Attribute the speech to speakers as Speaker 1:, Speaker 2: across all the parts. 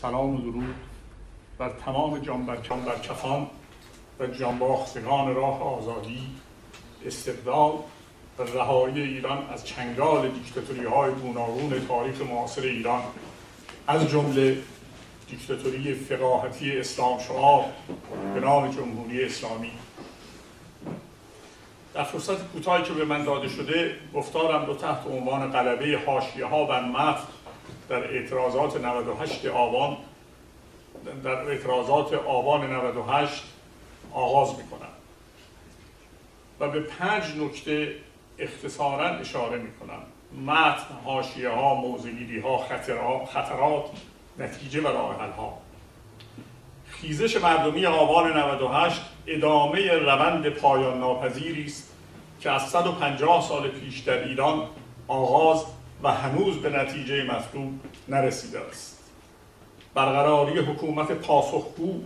Speaker 1: سلام و درود بر تمام جانبرکفان و جانباختگان راه آزادی استقلال و رهایی ایران از چنگال دیکتاتوری های گوناگون تاریخ معاصر ایران. از جمله دیکتاتوری فقاهتی اسلام شما به نام جمهوری اسلامی. در فرصت کوتاهی که به من داده شده گفتارم رو تحت عنوان غلبه حاشیه ها بر متن در اعتراضات 98 آبان در اعتراضات آبان 98 آغاز می‌کنم. و به پنج نکته اختصارا اشاره می‌کنم. متن، حاشیه ها، موزگیری ها، خطرات، نتیجه و راه ها. خیزش مردمی آبان 98 ادامه روند پایان ناپذیری است که از 150 سال پیش در ایران آغاز و هنوز به نتیجه مطلوب نرسیده است. برقراری حکومت پاسخگو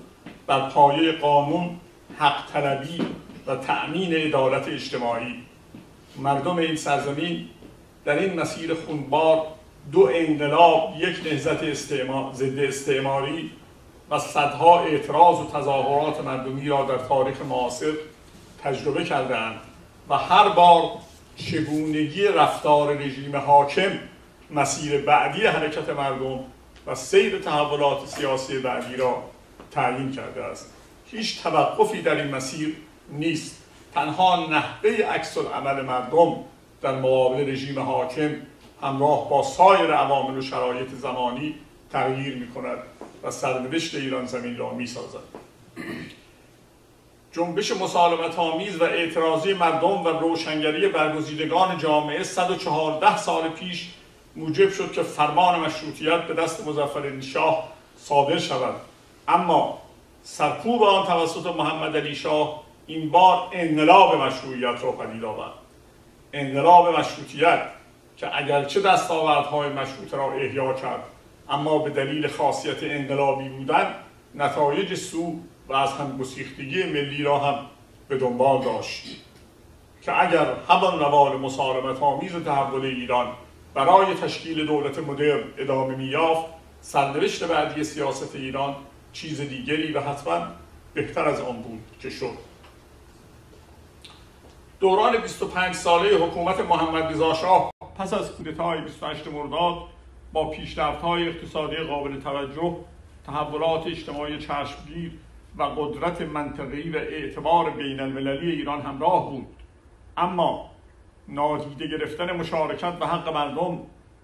Speaker 1: بر پایه قانون حق طلبی و تأمین عدالت اجتماعی. مردم این سرزمین در این مسیر خونبار دو انقلاب یک نهزت ضد استعماری و صدها اعتراض و تظاهرات مردمی را در تاریخ معاصر تجربه کردند و هر بار چگونگی رفتار رژیم حاکم مسیر بعدی حرکت مردم و سیر تحولات سیاسی بعدی را تعیین کرده است. هیچ توقفی در این مسیر نیست. تنها نحوه عکس عمل مردم در مقابل رژیم حاکم همراه با سایر عوامل و شرایط زمانی تغییر می کند و سرنوشت ایران زمین را می سازد جنبش مسالمت آمیز و اعتراضی مردم و روشنگری برگزیدگان جامعه 114 سال پیش موجب شد که فرمان مشروطیت به دست مظفر شاه صادر شود. اما سرکوب آن توسط محمد علی شاه این بار انقلاب مشروعیت را پدید آورد. انقلاب مشروطیت که اگرچه دستاوردهای مشروط را احیا کرد اما به دلیل خاصیت انقلابی بودن نتایج سو و از هم گسیختگی ملی را هم به دنبال داشت که اگر همان روال مسالمت آمیز تحول ایران برای تشکیل دولت مدرن ادامه میافت سرنوشت بعدی سیاست ایران چیز دیگری و حتما بهتر از آن بود که شد. دوران 25 ساله حکومت محمد رضا شاه پس از کودتای 28 مرداد با پیشرفت‌های اقتصادی قابل توجه تحولات اجتماعی چشمگیر و قدرت منطقی و اعتبار بین المللی ایران همراه بود. اما نادیده گرفتن مشارکت و حق مردم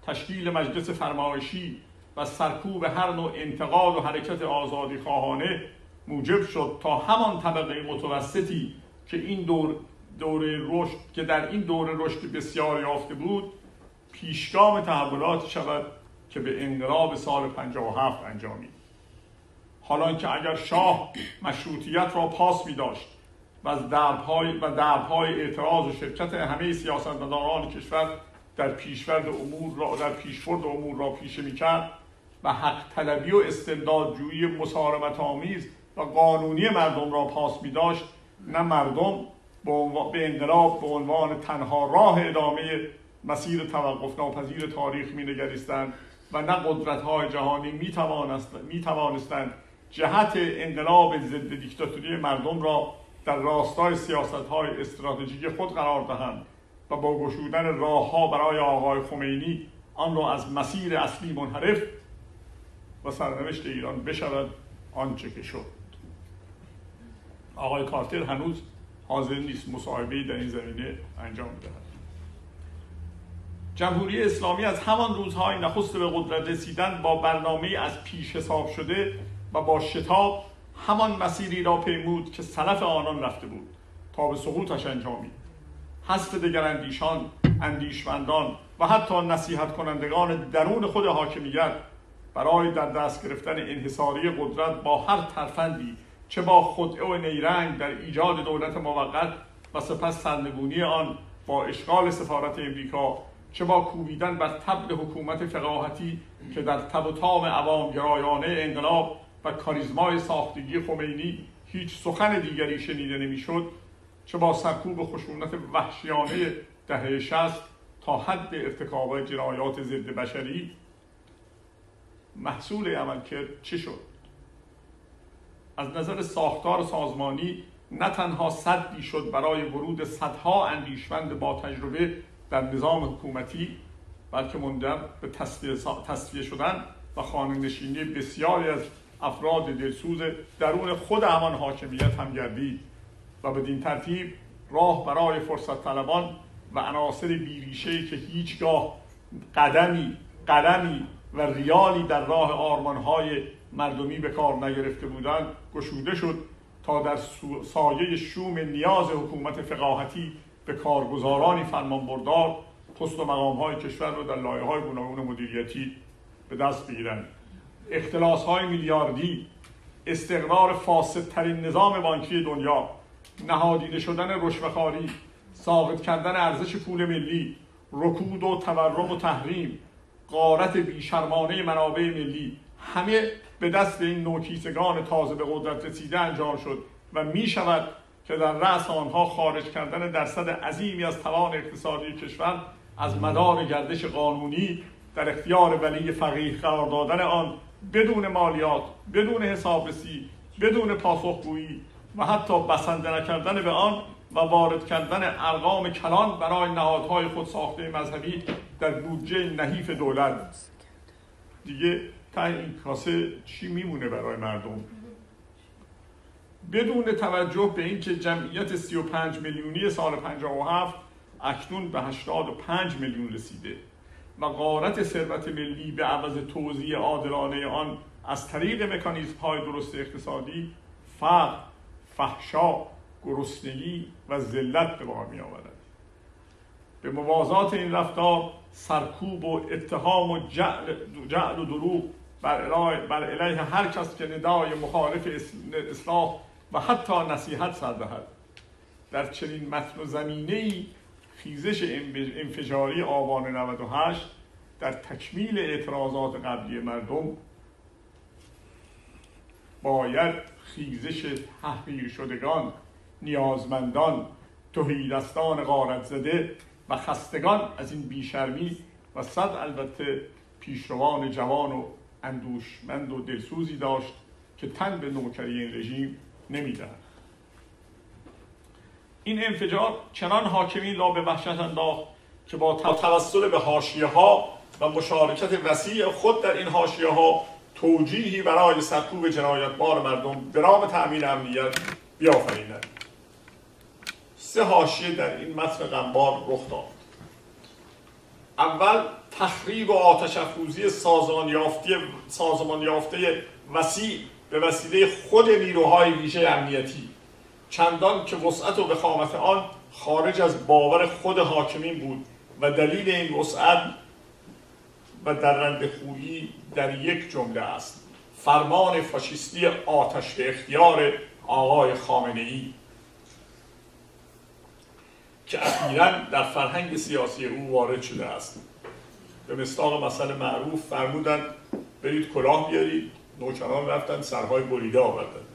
Speaker 1: تشکیل مجلس فرمایشی و سرکوب هر نوع انتقاد و حرکت آزادی خواهانه موجب شد تا همان طبقه متوسطی که این دور دوره رشد که در این دوره رشد بسیار یافته بود پیشگام تحولات شود که به انقلاب سال 57 انجامید. حالا که اگر شاه مشروطیت را پاس می داشت و از دربهای و دربهای اعتراض و شرکت همه سیاستمداران کشور در پیشورد امور را در پیشبرد امور را پیشه می کرد و حق طلبی و استمدادجویی مسارمت آمیز و قانونی مردم را پاس می داشت نه مردم به انقلاب به عنوان تنها راه ادامه مسیر توقف ناپذیر تاریخ می نگریستند و نه قدرت های جهانی می توانستند جهت انقلاب ضد دیکتاتوری مردم را در راستای سیاست های استراتژیک خود قرار دهند و با گشودن راه ها برای آقای خمینی آن را از مسیر اصلی منحرف و سرنوشت ایران بشود آنچه که شد. آقای کارتر هنوز حاضر نیست مصاحبه در این زمینه انجام بدهد. جمهوری اسلامی از همان روزهای نخست به قدرت رسیدن با برنامه از پیش حساب شده و با شتاب همان مسیری را پیمود که سلف آنان رفته بود تا به سقوطش انجامید. حذف دگر اندیشان اندیشمندان و حتی نصیحت کنندگان درون خود حاکمیت برای در دست گرفتن انحصاری قدرت با هر ترفندی چه با خدعه و نیرنگ در ایجاد دولت موقت و سپس سرنگونی آن با اشغال سفارت امریکا چه با کوبیدن بر تبل حکومت فقاهتی که در تب و تاب عوام گرایانه انقلاب و کاریزمای ساختگی خمینی هیچ سخن دیگری شنیده نمی‌شد چه با سرکوب خشونت وحشیانه دهه شست تا حد ارتکاب جنایات ضد بشری محصول عملکرد چه شد؟ از نظر ساختار سازمانی نه تنها صدی شد برای ورود صدها اندیشمند با تجربه در نظام حکومتی بلکه مندر به تصفیه شدن و خانه نشینی بسیاری از افراد دلسوز درون خود همان حاکمیت هم گردید و بدین ترتیب راه برای فرصت طلبان و عناصر بیریشه که هیچگاه قدمی قدمی و ریالی در راه آرمانهای مردمی به کار نگرفته بودند گشوده شد تا در سایه شوم نیاز حکومت فقاهتی به کارگزارانی فرمان بردار پست و مقام های کشور رو در لایه های گوناگون مدیریتی به دست بگیرند. اختلاس های میلیاردی استقرار فاسدترین نظام بانکی دنیا نهادینه شدن رشوهخواری ساقط کردن ارزش پول ملی رکود و تورم و تحریم قارت بیشرمانه منابع ملی همه به دست این نوکیسگان تازه به قدرت رسیده انجام شد و می شود که در رأس آنها خارج کردن درصد عظیمی از توان اقتصادی کشور از مدار گردش قانونی در اختیار ولی فقیه قرار دادن آن بدون مالیات بدون حسابرسی بدون پاسخگویی و حتی بسنده نکردن به آن و وارد کردن ارقام کلان برای نهادهای خود ساخته مذهبی در بودجه نحیف دولت. دیگه تا این کاسه چی میمونه برای مردم؟ بدون توجه به اینکه جمعیت 35 میلیونی سال 57 اکنون به 85 میلیون رسیده. و غارت ثروت ملی به عوض توزیع عادلانه آن از طریق مکانیزم های درست اقتصادی فقر فحشا گرسنگی و ذلت به بار می آورد به موازات این رفتار سرکوب و اتهام و جعل, جعل و دروغ بر, بر علیه هر کس که ندای مخالف اصلاح و حتی نصیحت سر دهد. در چنین متن و زمینه ای خیزش انفجاری آبان 98 در تکمیل اعتراضات قبلی مردم باید خیزش تحقیر شدگان نیازمندان توهیدستان غارت زده و خستگان از این بیشرمی و صد البته پیشروان جوان و اندوشمند و دلسوزی داشت که تن به نوکری این رژیم نمی‌دهد. این انفجار چنان حاکمین را به وحشت انداخت که با توسل به حاشیه ها و مشارکت وسیع خود در این حاشیه ها توجیهی برای سرکوب جنایتبار مردم به نام تأمین امنیت بیافریند. سه حاشیه در این متن غمبار رخ داد. اول تخریب و آتش افروزی سازمان یافته وسیع به وسیله خود نیروهای ویژه امنیتی. چندان که وسعت و وخامت آن خارج از باور خود حاکمین بود و دلیل این وسعت و در خویی در یک جمله است. فرمان فاشیستی آتش اختیار آقای خامنه ای که اخیرا در فرهنگ سیاسی او وارد شده است. به مستاق مسئله معروف فرمودند برید کلاه بیارید. نوکران رفتن سرهای بریده آوردن.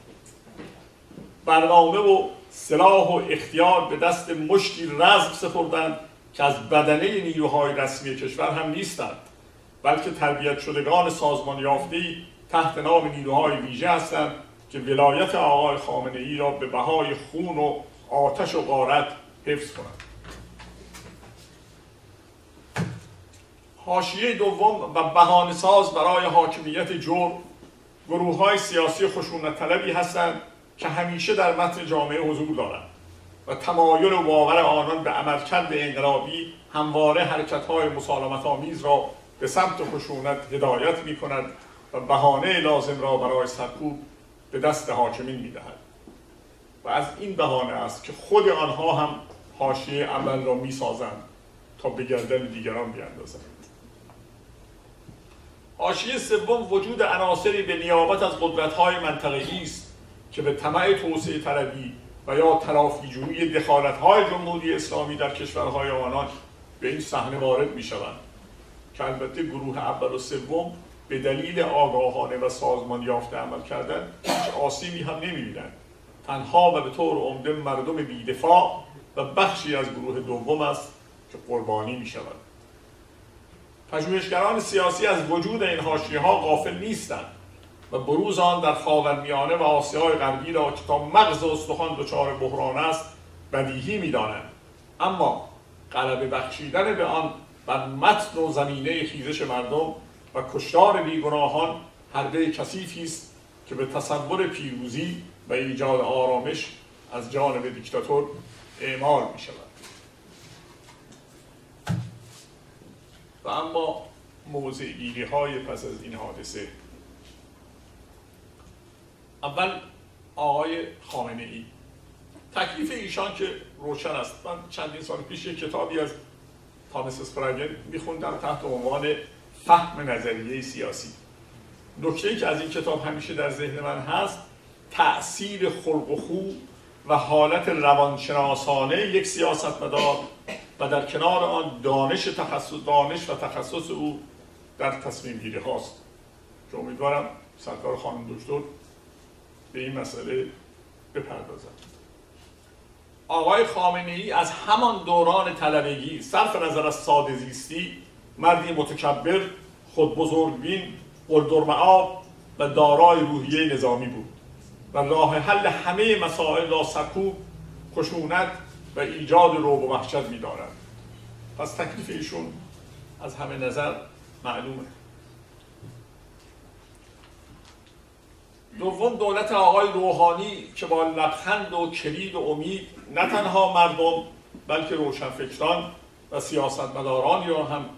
Speaker 1: برنامه و سلاح و اختیار به دست مشتی رزم سپردند که از بدنه نیروهای رسمی کشور هم نیستند بلکه تربیت شدگان سازمان یافته‌ای تحت نام نیروهای ویژه هستند که ولایت آقای خامنه ای را به بهای خون و آتش و غارت حفظ کنند. حاشیه دوم و بهانه ساز برای حاکمیت جور گروه های سیاسی خشونت طلبی هستند که همیشه در متن جامعه حضور دارند و تمایل و باور آنان به عملکرد انقلابی همواره حرکت های مسالمت آمیز را به سمت خشونت هدایت می کند و بهانه لازم را برای سرکوب به دست حاکمین می دهد و از این بهانه است که خود آنها هم حاشیه عمل را می سازند تا به گردن دیگران بیاندازند. حاشیه سوم وجود عناصری به نیابت از قدرت‌های منطقه‌ای است که به طمع توسعه طلبی و یا تلافیجویی دخالت‌های جمهوری اسلامی در کشورهای آنان به این صحنه وارد می‌شوند. که البته گروه اول و سوم به دلیل آگاهانه و سازمان یافته عمل کردن هیچ آسیبی هم نمی‌بینند. تنها و به طور عمده مردم بیدفاع و بخشی از گروه دوم است که قربانی می شود پژوهشگران سیاسی از وجود این حاشیه ها غافل نیستند. و بروز آن در خاورمیانه و آسیای غربی را که تا مغز استخوان دچار بحران است بدیهی می‌دانند. اما غلبه بخشیدن به آن بر متن و زمینه خیزش مردم و کشتار بیگناهان حربه کثیفی است که به تصور پیروزی و ایجاد آرامش از جانب دیکتاتور اعمال می شود و اما موضع گیری های پس از این حادثه اول آقای خامنه ای تکلیف ایشان که روشن است. من چندین سال پیش یک کتابی از تامس اسپراگن میخوندم تحت عنوان فهم نظریه سیاسی. نکته که از این کتاب همیشه در ذهن من هست تأثیر خلق و خو و حالت روانشناسانه یک سیاستمدار و در کنار آن دانش تخصص دانش و تخصص او در تصمیم گیری هاست. که امیدوارم سرکار خانم دکتر به این مسئله بپردازند آقای خامنه ای از همان دوران طلبگی صرف نظر از ساده زیستی مردی متکبر خود بزرگبین قلدرمعاب و دارای روحیه نظامی بود و راه حل همه مسائل را سکوب خشونت و ایجاد روب و وحشت می‌دارد. پس تکلیف ایشون از همه نظر معلومه. دوم دولت آقای روحانی که با لبخند و کلید و امید نه تنها مردم بلکه روشنفکران و سیاستمدارانی را هم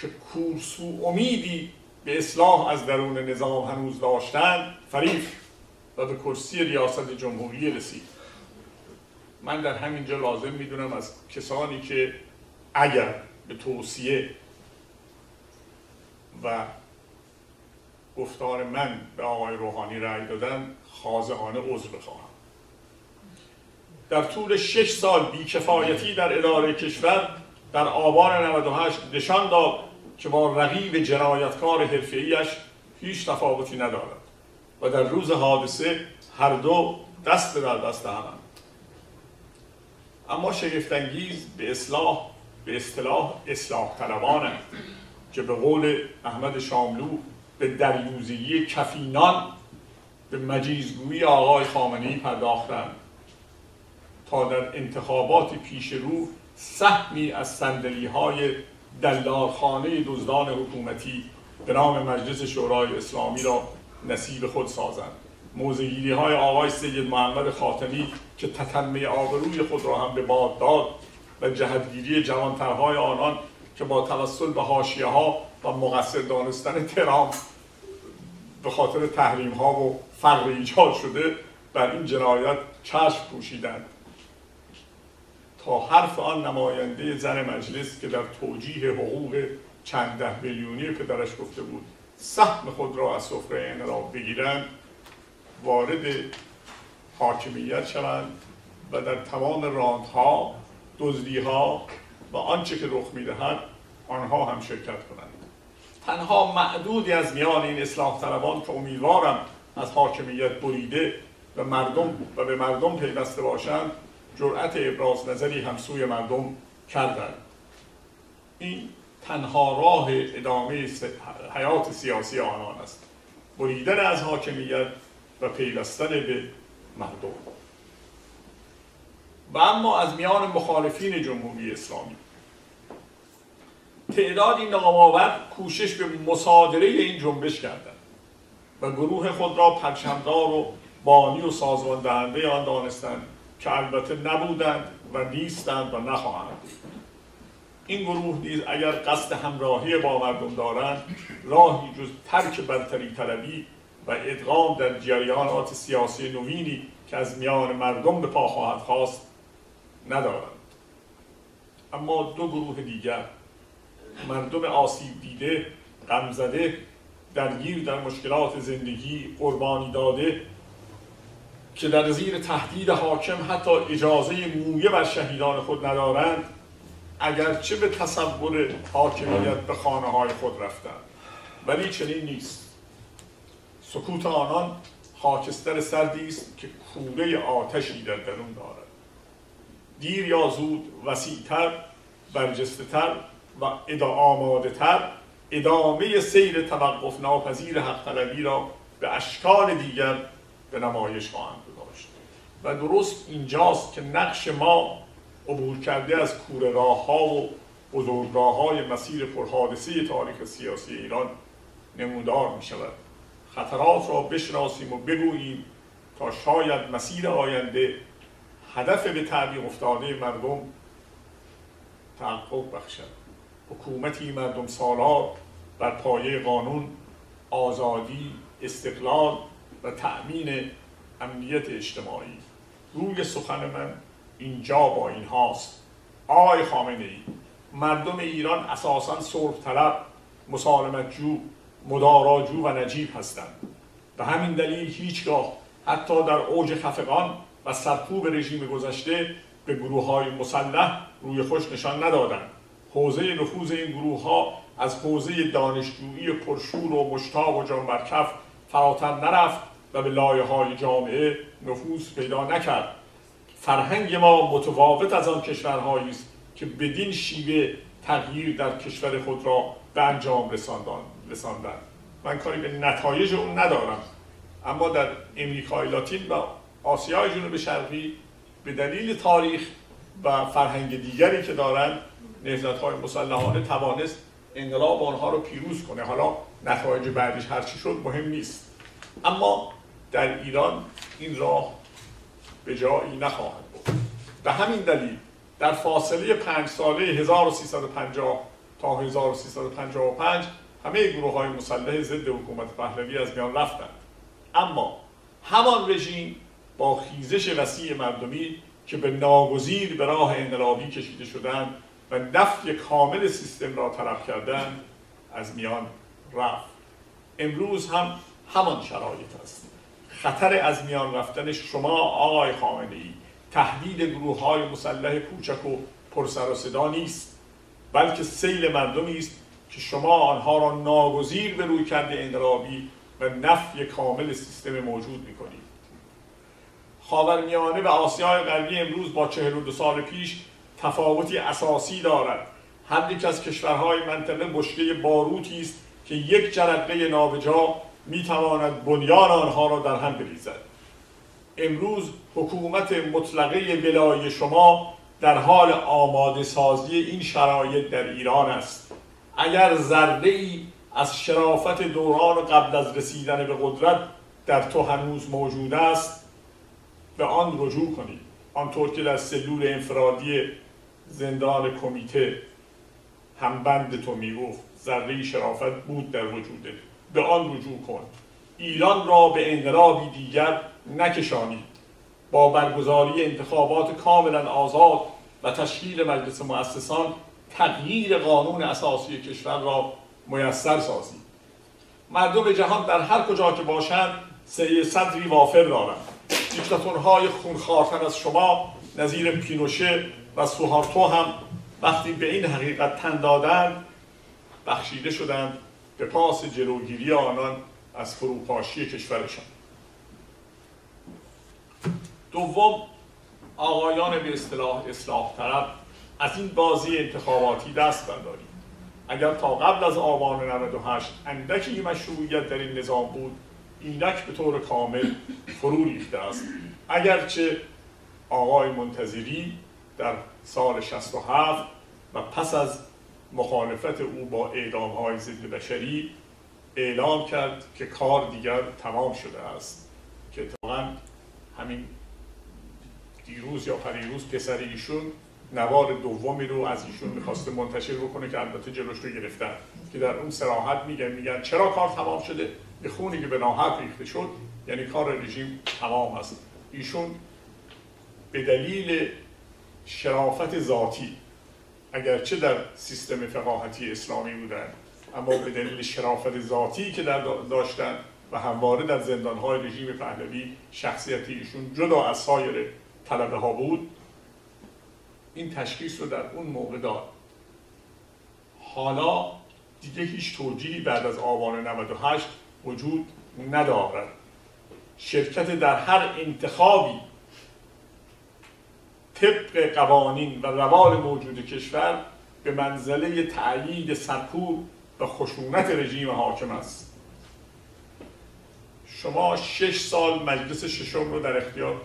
Speaker 1: که کورسو امیدی به اصلاح از درون نظام هنوز داشتند فریف و به کرسی ریاست جمهوری رسید. من در همینجا لازم می‌دونم از کسانی که اگر به توصیه و گفتار من به آقای روحانی رأی دادن خازهانه عذر بخواهم. در طول شش سال بیکفایتی در اداره کشور در آبان 98 نشان داد که با رقیب جنایتکار حرفه‌ایش هیچ تفاوتی ندارد و در روز حادثه هر دو دست در دست همند اما شگفتانگیز به اصلاح به اصطلاح اصلاح طلبانند که به قول احمد شاملو به دریوزگی کفینان به مجیزگویی آقای خامنه‌ای پرداختند. تا در انتخابات پیش رو سهمی از سندلی های دلارخانه دزدان حکومتی به نام مجلس شورای اسلامی را نصیب خود سازند. موزگیری های آقای سید محمد خاتمی که تتمه آبروی خود را هم به باد داد و جهتگیری جوانترهای آنان که با توسل به حاشیه ها و مقصر دانستن ترام به خاطر تحریم ها و فقر ایجاد شده بر این جنایت چشم پوشیدند. تا حرف آن نماینده زن مجلس که در توجیه حقوق چند ده میلیونی پدرش گفته بود سهم خود را از سفره را بگیرند وارد حاکمیت شوند و در تمام راندها دزدیها و آنچه که رخ می‌دهد آنها هم شرکت کنند. تنها معدودی از میان این اصلاح طلبان که امیدوارم از حاکمیت بریده و مردم و به مردم پیوسته باشند جرأت ابراز نظری هم سوی مردم کردند این تنها راه ادامه حیات سیاسی آنان است. بریدن از حاکمیت و پیوستن به مردم. و اما از میان مخالفین جمهوری اسلامی تعدادی نامآور کوشش به مصادره این جنبش کردند و گروه خود را پرچمدار و بانی و سازمان دهنده آن دانستند که البته نبودند و نیستند و نخواهند این گروه نیز اگر قصد همراهی با مردم دارند راهی جز ترک برتری طلبی و ادغام در جریانات سیاسی نوینی که از میان مردم به پا خواهد خواست ندارند. اما دو گروه دیگر مردم آسیب دیده غمزده درگیر در مشکلات زندگی قربانی داده که در زیر تهدید حاکم حتی اجازه مویه بر شهیدان خود ندارند اگرچه به تصور حاکمیت به خانه های خود رفتند. ولی چنین نیست. سکوت آنان خاکستر سردی است که کوره آتشی در درون دارد. دیر یا زود وسیعتر برجسته تر و آماده تر ادامه سیر توقف ناپذیر حق طلبی را به اشکال دیگر به نمایش خواهند گذاشت. و درست اینجاست که نقش ما عبور کرده از کوره راه ها و بزرگ راه های مسیر پرحادثه تاریخ سیاسی ایران نمودار می شود خطرات را بشناسیم و بگوییم تا شاید مسیر آینده هدف به تعبیق افتاده مردم تحقق بخشد. حکومتی مردم سالار بر پایه قانون آزادی استقلال و تأمین امنیت اجتماعی. روی سخن من اینجا با این هاست. آقای خامنه ای مردم ایران اساسا صلح طلب مسالمت جو مداراجو و نجیب هستند. به همین دلیل هیچگاه حتی در اوج خفقان و سرکوب رژیم گذشته به گروه های مسلح روی خوش نشان ندادند. حوزه نفوذ این گروه ها از حوزه دانشجویی پرشور و مشتاق و جانبرکف فراتر نرفت و به لایه های جامعه نفوذ پیدا نکرد. فرهنگ ما متفاوت از آن کشورهایی است که بدین شیوه تغییر در کشور خود را به انجام رساندن من کاری به نتایج اون ندارم. اما در امریکای لاتین و آسیای جنوب شرقی به دلیل تاریخ و فرهنگ دیگری که دارند نهضت های مسلحانه توانست انقلاب آنها رو پیروز کنه. حالا نتایج بعدیش هرچی شد مهم نیست. اما در ایران این راه به جایی نخواهد بود. به همین دلیل در فاصله پنج ساله 1350 تا 1355 همه گروه های مسلح ضد حکومت پهلوی از میان رفتند. اما همان رژیم با خیزش وسیع مردمی که به ناگزیر به راه انقلابی کشیده شدند و نفی کامل سیستم را طلب کردن از میان رفت. امروز هم همان شرایط است. خطر از میان رفتن شما آقای خامنه ای تهدید گروه های مسلح کوچک و پرسر و صدا نیست بلکه سیل مردمی است که شما آنها را ناگزیر به روی کرده انقلابی و نفی کامل سیستم موجود می‌کنید. خاورمیانه و آسیای غربی امروز با 42 سال پیش تفاوتی اساسی دارد. هر یک از کشورهای منطقه بشکه باروتی است که یک جرقه نابجا می‌تواند بنیان آنها را در هم بریزد. امروز حکومت مطلقه ولای شما در حال آماده سازی این شرایط در ایران است. اگر ذره ای از شرافت دوران قبل از رسیدن به قدرت در تو هنوز موجود است به آن رجوع کنید. آنطور که در سلول انفرادی زندان کمیته. همبند تو می‌گفت ذره شرافت بود در وجوده. به آن رجوع کن. ایران را به انقلابی دیگر نکشانید با برگزاری انتخابات کاملا آزاد و تشکیل مجلس مؤسسان تغییر قانون اساسی کشور را میسر سازید مردم جهان در هر کجا که باشند سری صدری وافر دارند. دیکتاتورهای خونخوارتر از شما نظیر پینوشه و سوهارتو هم وقتی به این حقیقت تن دادند بخشیده شدند به پاس جلوگیری آنان از فروپاشی کشورشان. دوم آقایان به اصطلاح اصلاح طلب از این بازی انتخاباتی دست بردارید. اگر تا قبل از آبان 98 اندکی مشروعیت در این نظام بود اینک به طور کامل فرو ریخته است. اگرچه آقای منتظری در سال 67 و پس از مخالفت او با اعدام های ضد بشری اعلام کرد که کار دیگر تمام شده است که اتفاقا همین دیروز یا پریروز پسر ایشون نوار دومی رو از ایشون می‌خواسته منتشر بکنه که البته جلوش رو گرفتن که در اون سراحت میگن میگن چرا کار تمام شده؟ به خونی که به ناحق ریخته شد یعنی کار رژیم تمام است. ایشون به دلیل شرافت ذاتی اگرچه در سیستم فقاهتی اسلامی بودن اما به دلیل شرافت ذاتی که در داشتن و همواره در زندانهای رژیم پهلوی شخصیت ایشون جدا از سایر طلبه ها بود این تشخیص رو در اون موقع داد. حالا دیگه هیچ توجیهی بعد از آبان 98 وجود ندارد. شرکت در هر انتخابی طبق قوانین و روال موجود کشور به منزله تأیید سرکوب و خشونت رژیم حاکم است. شما شش سال مجلس ششم رو در اختیار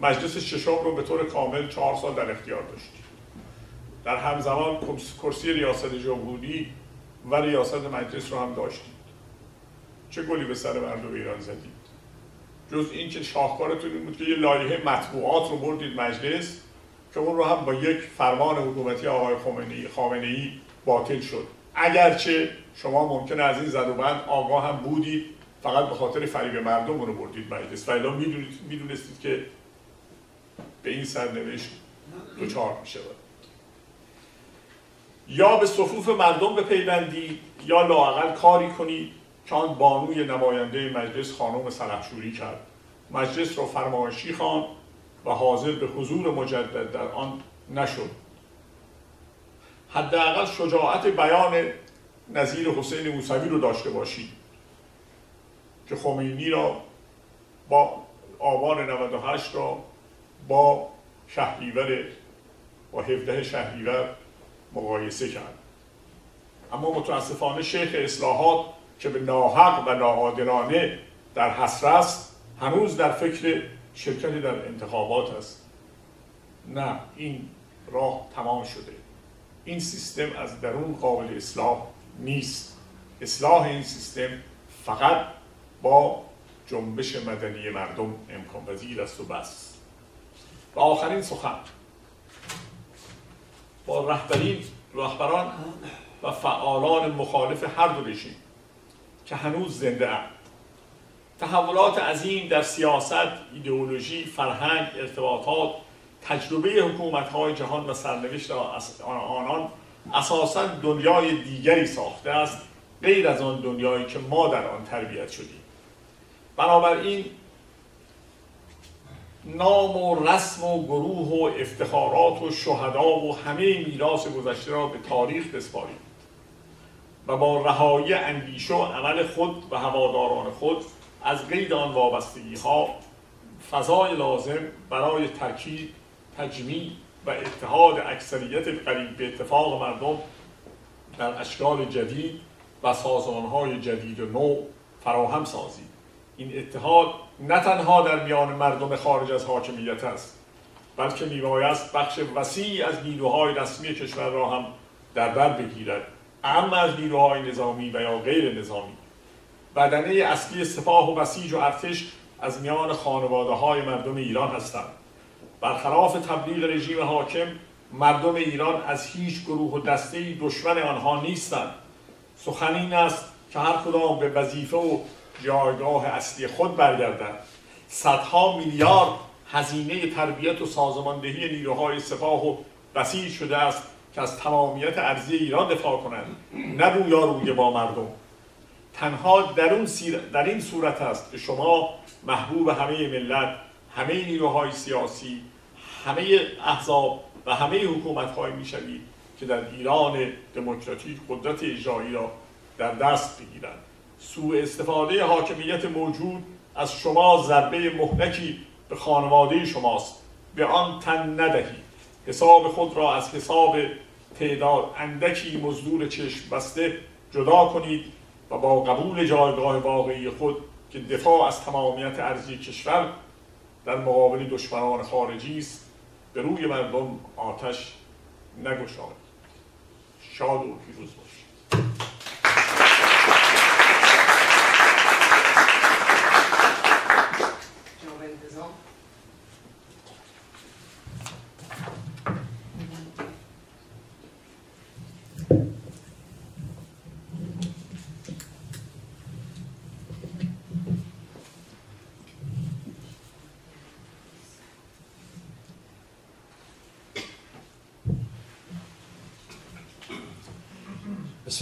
Speaker 1: مجلس ششم رو به طور کامل چهار سال در اختیار داشتید. در همزمان کرسی ریاست جمهوری و ریاست مجلس رو هم داشتید. چه گلی به سر مردم ایران زدید؟ جز اینکه شاهکارتون این بود که یه لایحه مطبوعات رو بردید مجلس که اون رو هم با یک فرمان حکومتی آقای خامنه ای باطل شد. اگرچه شما ممکنه از این زد و بند آگاه هم بودید فقط به خاطر فریب مردم رو بردید مجلس. و می‌دونستید که به این سرنوشت دچار میشه. یا به صفوف مردم بپیوندید یا لاقل کاری کنید که آن بانوی نماینده مجلس خانم سلحشوری کرد. مجلس را فرمایشی خواند. و حاضر به حضور مجدد در آن نشد. حداقل شجاعت بیان نظیر حسین موسوی رو داشته باشید که خمینی را با آبان 98 را با شهریور با 17 شهریور مقایسه کرد. اما متاسفانه شیخ اصلاحات که به ناحق و ناعادلانه در حسر است هنوز در فکر شرکت در انتخابات است. نه این راه تمام شده. این سیستم از درون قابل اصلاح نیست. اصلاح این سیستم فقط با جنبش مدنی مردم امکان پذیر است و بس. و آخرین سخن. با رهبرین رهبران و فعالان مخالف هر دو رژیم که هنوز زنده اند. تحولات عظیم در سیاست، ایدئولوژی، فرهنگ، ارتباطات، تجربه حکومت‌های جهان و سرنوشت آنان اساسا دنیای دیگری ساخته است غیر از آن دنیایی که ما در آن تربیت شدیم. بنابراین نام و رسم و گروه و افتخارات و شهدا و همه میراث گذشته را به تاریخ بسپاریم و با رهایی اندیشه و عمل خود و هواداران خود از قید آن وابستگی ها فضای لازم برای ترکیب تجمیع و اتحاد اکثریت قریب به اتفاق مردم در اشکال جدید و سازمانهای جدید و نو فراهم سازید. این اتحاد نه تنها در میان مردم خارج از حاکمیت است بلکه میبایست بخش وسیعی از نیروهای رسمی کشور را هم در بر بگیرد اما از نیروهای نظامی و یا غیر نظامی. بدنه اصلی سپاه و بسیج و ارتش از میان خانواده های مردم ایران هستند. برخلاف تبلیغ رژیم حاکم مردم ایران از هیچ گروه و دسته دشمن آنها نیستند. سخن این است که هر کدام به وظیفه و جایگاه اصلی خود برگردند. صدها میلیارد هزینه تربیت و سازماندهی نیروهای سپاه و بسیج شده است که از تمامیت ارزی ایران دفاع کنند نه رویا روی با مردم. تنها در, اون در این صورت است که شما محبوب همه ملت همه نیروهای سیاسی همه احزاب و همه حکومت های می‌شوید که در ایران دموکراتیک قدرت اجرایی را در دست بگیرند. سوء استفاده حاکمیت موجود از شما ضربه مهلکی به خانواده شماست. به آن تن ندهید. حساب خود را از حساب تعداد اندکی مزدور چشم بسته جدا کنید و با قبول جایگاه واقعی خود که دفاع از تمامیت ارزی کشور در مقابل دشمنان خارجی است به روی مردم آتش نگشاید. شاد و پیروز باشید.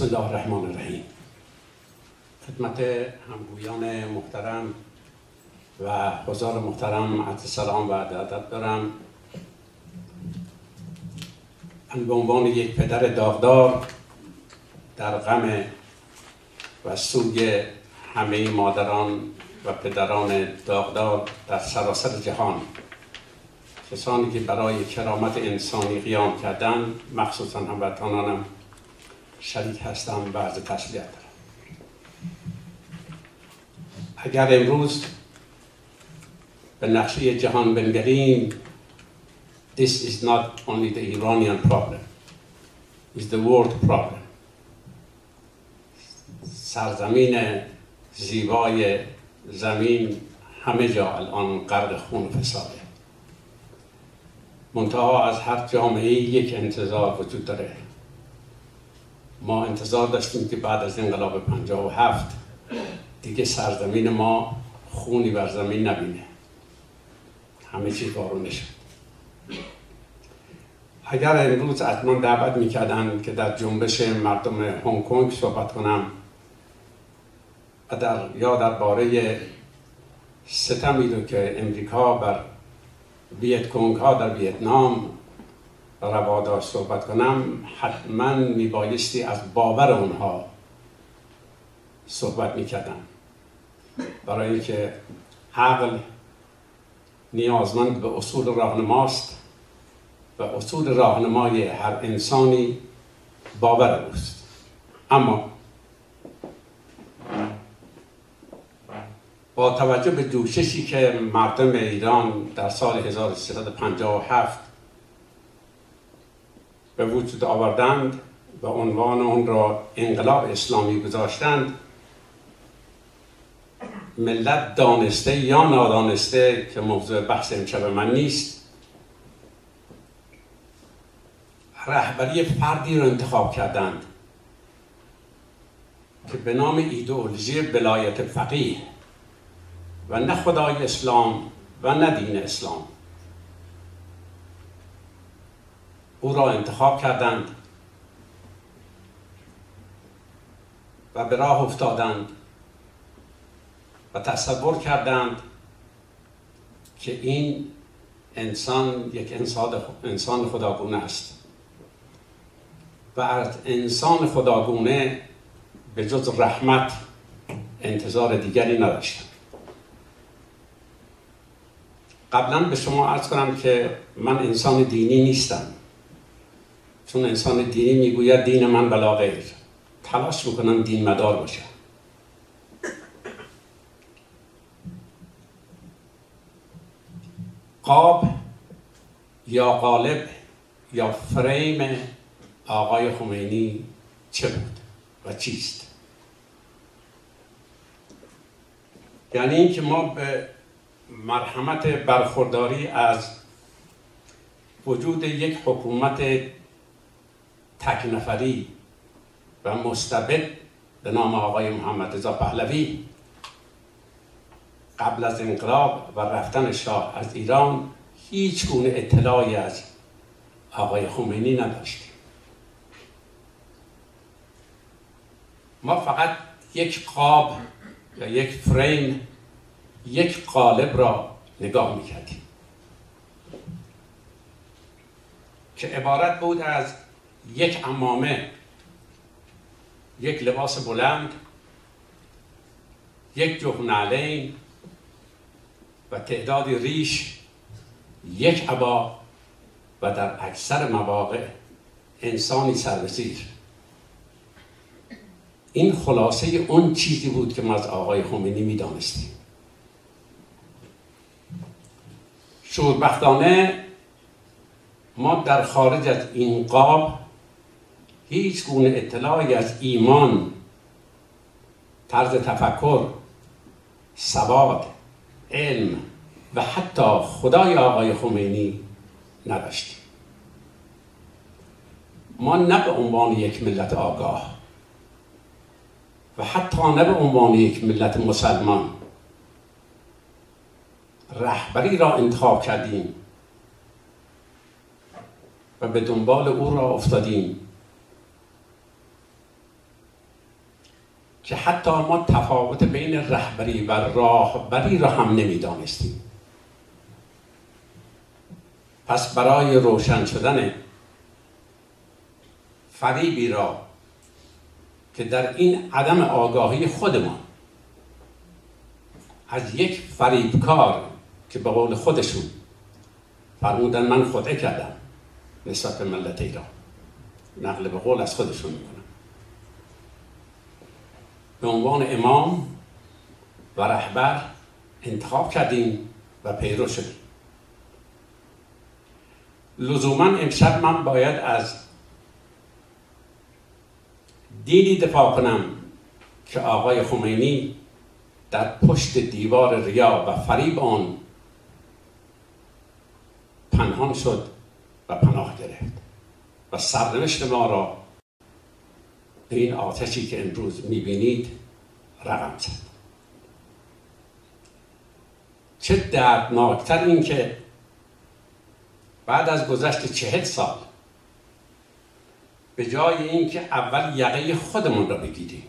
Speaker 2: الله الرحمن الرحیم خدمت همگویان محترم و حضار محترم عرض سلام و ادب دارم. من به عنوان یک پدر داغدار در غم و سوگ همه مادران و پدران داغدار در سراسر جهان کسانی که برای کرامت انسانی قیام کردن مخصوصا هموطنانم شریک هستم و از تسلیت دارم. اگر امروز به نقشه جهان بنگریم this is not only the Iranian problem it's the world problem. سرزمین زیبای زمین همه جا الان غرق خون و فساده. منتها از هر جامعه یک انتظار وجود داره. ما انتظار داشتیم که بعد از انقلاب 57 دیگه سرزمین ما خونی بر زمین نبینه. همه چیز وارونه شد. اگر امروز من دعوت می‌کردن که در جنبش مردم هنگ کنگ صحبت کنم و در یا درباره ستمی که امریکا بر ویت کنگ ها در ویتنام روا صحبت کنم حتما میبایستی از باور اونها صحبت می‌کردم. برای اینکه عقل نیازمند به اصول راهنماست و اصول راهنمای هر انسانی باور اوست. اما با توجه به جوششی که مردم ایران در سال 1357 به وجود آوردند و عنوان اون را انقلاب اسلامی گذاشتند. ملت دانسته یا نادانسته که موضوع بحث امشب من نیست. رهبری فردی را انتخاب کردند که به نام ایدئولوژی بلایت فقیه و نه خدای اسلام و نه دین اسلام. او را انتخاب کردند و به راه افتادند و تصور کردند که این انسان یک انسان خداگونه است. و از انسان خداگونه به جز رحمت انتظار دیگری نداشتم قبلا به شما عرض کنم که من انسان دینی نیستم. چون انسان دینی می‌گوید دین من بلا غیر. تلاش می‌کنم دین مدار باشم قاب یا قالب یا فریم آقای خمینی چه بود و چیست؟ یعنی اینکه ما به مرحمت برخورداری از وجود یک حکومت تک نفری و مستبد به نام آقای محمد رضا پهلوی قبل از انقلاب و رفتن شاه از ایران هیچ گونه اطلاعی از آقای خمینی نداشتیم. ما فقط یک قاب یا یک فریم یک قالب را نگاه می‌کردیم. که عبارت بود از یک امامه یک لباس بلند یک جهنالین و تعدادی ریش یک عبا و در اکثر مواقع انسانی سربزیر این خلاصه اون چیزی بود که ما از آقای خمینی می‌دانستیم. شوربختانه ما در خارج از این قاب هیچ گونه اطلاعی از ایمان طرز تفکر سواد علم و حتی خدای آقای خمینی نداشتیم. ما نه به عنوان یک ملت آگاه و حتی نه به عنوان یک ملت مسلمان رهبری را انتخاب کردیم و به دنبال او را افتادیم. که حتی ما تفاوت بین رهبری و راهبری را هم نمی‌دانستیم. پس برای روشن شدن فریبی را که در این عدم آگاهی خودمان از یک فریبکار که به قول خودشون فرمودن من خودعه کردم نسبت به ملت ایران. نقل به قول از خودشون می‌کنم به عنوان امام و رهبر انتخاب کردیم و پیرو شدیم. لزوما امشب من باید از دینی دفاع کنم که آقای خمینی در پشت دیوار ریا و فریب آن پنهان شد و پناه گرفت و سرنوشت ما را به این آتشی که امروز می‌بینید رقم زد. چه دردناکتر این که بعد از گذشت چهل سال به جای اینکه اول یقه خودمون را بگیریم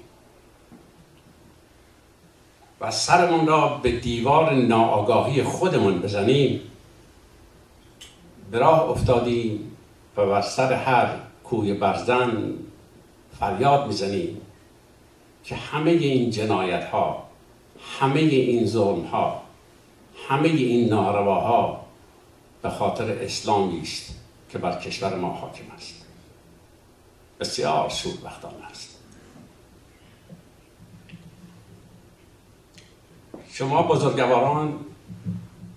Speaker 2: و سرمون را به دیوار ناآگاهی خودمون بزنیم به راه افتادیم و بر سر هر کوی برزن فریاد می‌زنیم که همه این جنایت ها همه این ظلم ها همه این نارواها به خاطر اسلامی است که بر کشور ما حاکم است. بسیار شوربختانه است. شما بزرگواران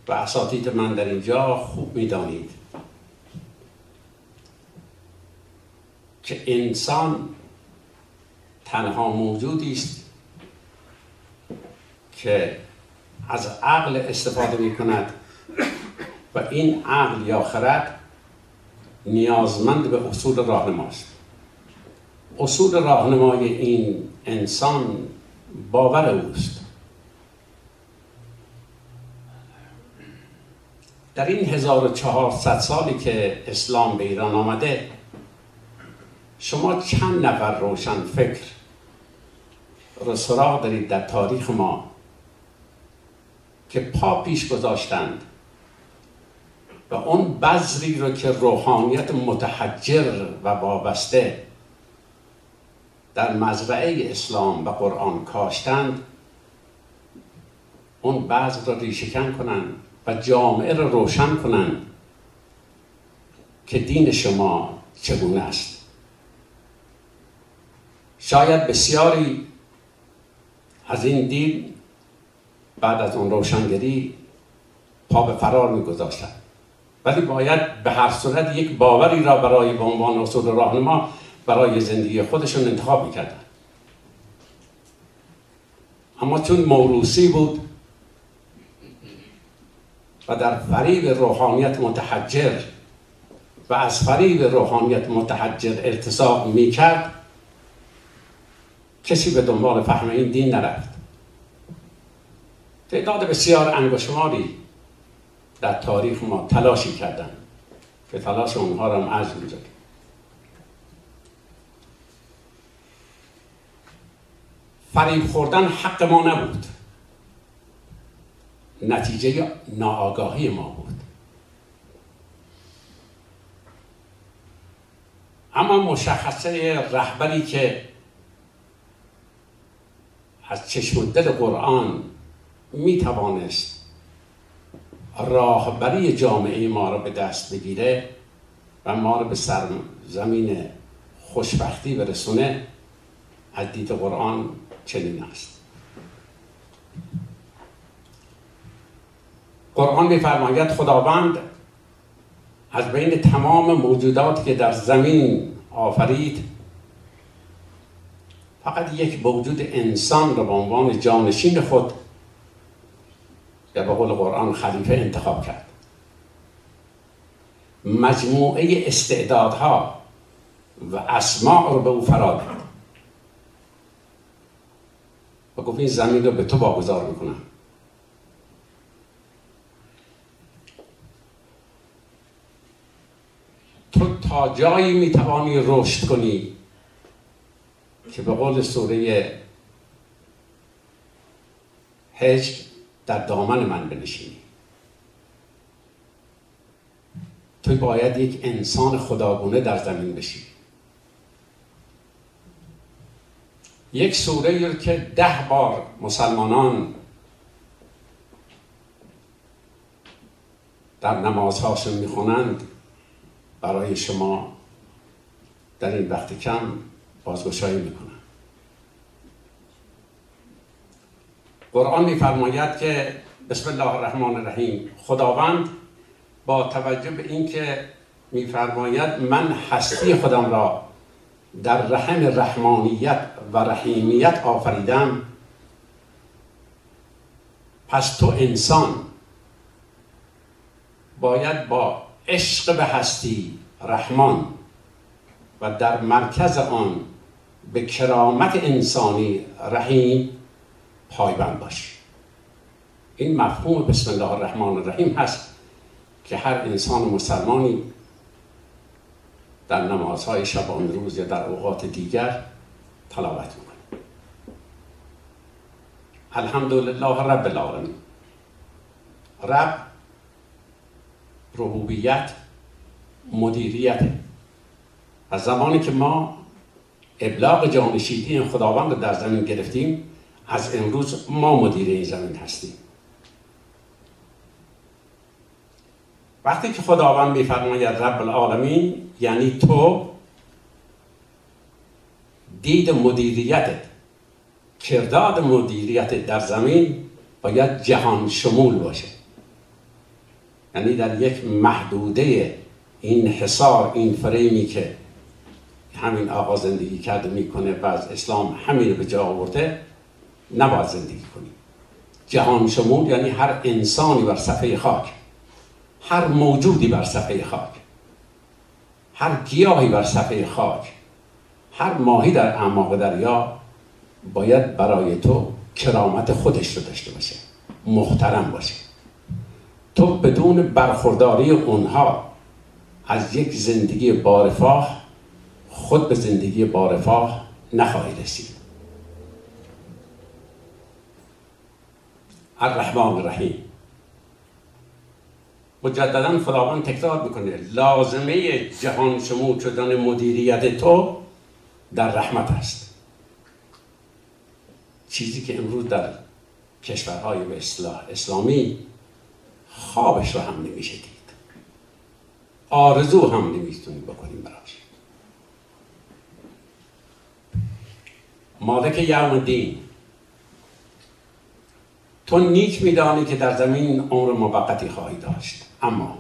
Speaker 2: و اساتید من در اینجا خوب می‌دانید که انسان تنها موجودی است که از عقل استفاده می کند و این عقل یا خرد نیازمند به اصول راهنماست اصول راهنمای این انسان باور اوست. در این 1400 سالی که اسلام به ایران آمده شما چند نفر روشن فکر رو سراغ دارید در تاریخ ما که پا پیش گذاشتند و اون بذری رو که روحانیت متحجر و وابسته در مزرعه اسلام و قرآن کاشتند اون بذر را ریشهکن کنند و جامعه را روشن کنند که دین شما چگونه است. شاید بسیاری از این دین بعد از اون روشنگری پا به فرار میگذاشتند ولی باید به هر صورت یک باوری را برای به عنوان اصول راهنما برای زندگی خودشون انتخاب می‌کردن. اما چون موروسی بود و در فریب روحانیت متحجر و از فریب روحانیت متحجر ارتساق می‌کرد کسی به دنبال فهم این دین نرفت. تعداد بسیار انگشماری در تاریخ ما تلاشی کردن. که تلاش اونها را هم عجل می‌ذاریم فریب خوردن حق ما نبود. نتیجه ناآگاهی ما بود. اما مشخصه رهبری که از چشم دل قرآن می توانست راهبری جامعه ما را به دست بگیره و ما را به زمین خوشبختی برسونه از دید قرآن چنین است. قرآن میفرماید خداوند از بین تمام موجوداتی که در زمین آفرید فقط یک موجود انسان را به عنوان جانشین خود یا به قول قرآن خلیفه انتخاب کرد. مجموعه استعدادها و اسماع رو به او فرا داد. و گفت این زمین رو به تو واگذار می‌کنم. تو تا جایی می‌توانی رشد کنی که به قول سوره هجر در دامن من بنشینی. تو باید یک انسان خداگونه در زمین بشی یک سوره که ده بار مسلمانان در نمازهاشون می‌خونند برای شما در این وقت کم بازگشایی می‌کنن. قرآن میفرماید که بسم الله الرحمن الرحیم خداوند با توجه به اینکه میفرماید من هستی خودم را در رحم رحمانیت و رحیمیت آفریدم پس تو انسان باید با عشق به هستی رحمان و در مرکز آن به کرامت انسانی رحیم پایبند باش. این مفهوم بسم الله الرحمن الرحیم هست که هر انسان مسلمانی در نمازهای شبان روز یا در اوقات دیگر تلاوت می‌کنه الحمدلله رب العالمین. رب ربوبیت مدیریت. از زمانی که ما ابلاغ جانشینی خداوند رو در زمین گرفتیم از امروز ما مدیر این زمین هستیم. وقتی که خداوند میفرماید رب العالمین یعنی تو دید مدیریتت کرداد مدیریت در زمین باید جهان شمول باشه. یعنی در یک محدوده این حصار این فریمی که همین آقا زندگی کرده می‌کنه و از اسلام همین به جا آورده نباید زندگی کنیم. جهان شمول یعنی هر انسانی بر صفحه خاک هر موجودی بر صفحه خاک هر گیاهی بر صفحه خاک هر ماهی در اعماق دریا باید برای تو کرامت خودش رو داشته باشه محترم باشه. تو بدون برخورداری اونها از یک زندگی بارفاه خود به زندگی بارفاه نخواهی رسید. الرحمن الرحیم. مجددا خداوند تکرار می‌کنه. لازمه جهان شمول شدن مدیریت تو در رحمت است. چیزی که امروز در کشورهای به اصلاح اسلامی خوابش رو هم نمیشه دید آرزو هم نمی‌تونیم بکنیم براش. مالک یوم دین تو نیک میدانی که در زمین عمر موقتی خواهی داشت. اما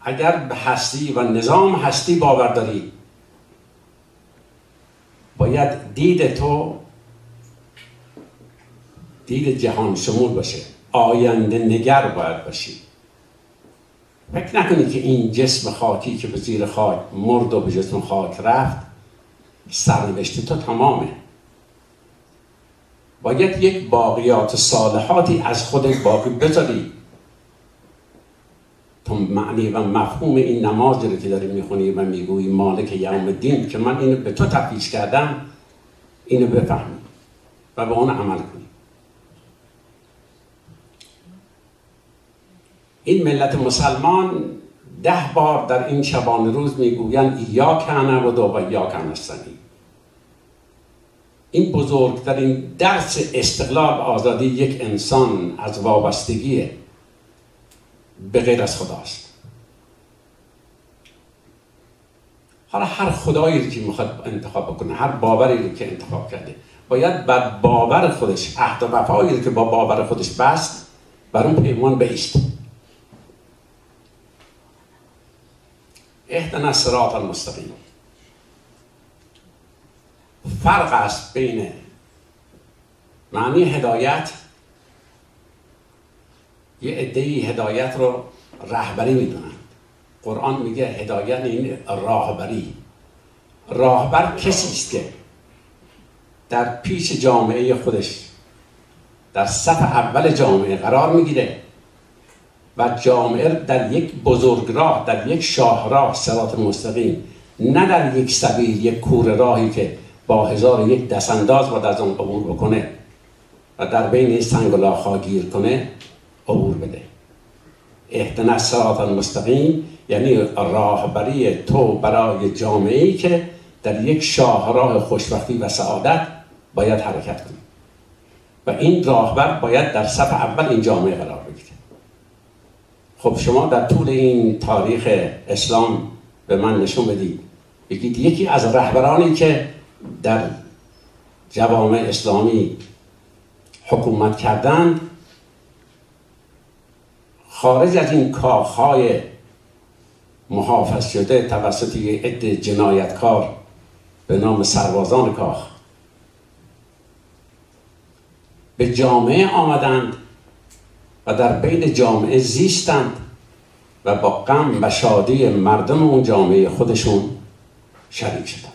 Speaker 2: اگر به هستی و نظام هستی باور داری باید دید تو دید جهان شمول باشه. آینده نگر باید باشی. فکر نکنی که این جسم خاکی که به زیر خاک مرد و به جسم خاک رفت سرنوشت تو تمامه. باید یک باقیات صالحاتی از خودت باقی بذاری. تو معنی و مفهوم این نمازی رو که داری می‌خونی و می‌گویی مالک یوم الدین که من اینو به تو تفیز کردم اینو بفهمی و به اون عمل کنی. این ملت مسلمان ده بار در این شبان روز می‌گویند یا کنه و دو و یا کنستنی این بزرگترین درس استقلال آزادی یک انسان از وابستگی به غیر از خداست. حالا هر خدایی که می‌خواد انتخاب بکنه هر باوری که انتخاب کرده باید بر باور خودش عهد و وفایی که با باور خودش بست بر اون پیمان بیست اهدنا صراط المستقیم. فرق است بین معنی هدایت یه عده‌ای هدایت رو رهبری می‌دونن. قرآن میگه هدایت این راهبری. راهبر کسی است که در پیش جامعه خودش در صف اول جامعه قرار می‌گیره. و جامعه در یک بزرگراه در یک شاهراه سرات مستقیم نه در یک سبیل یک کور راهی که با هزار یک دستانداز باید از آن عبور بکنه و در بین سنگ و گیر کنه عبور بده. اهدنا الصراط المستقیم یعنی راهبری تو برای جامعه ای که در یک شاهراه خوشبختی و سعادت باید حرکت کنی و این راهبر باید در صف اول این جامعه قرار بگیره. خب شما در طول این تاریخ اسلام به من نشون بدید. بگید یکی از رهبرانی که در جوامع اسلامی حکومت کردند خارج از این کاخهای محافظ شده توسط یک عده جنایتکار به نام سربازان کاخ به جامعه آمدند در بین جامعه زیستند و با غم و شادی مردم اون جامعه خودشون شریک شدند.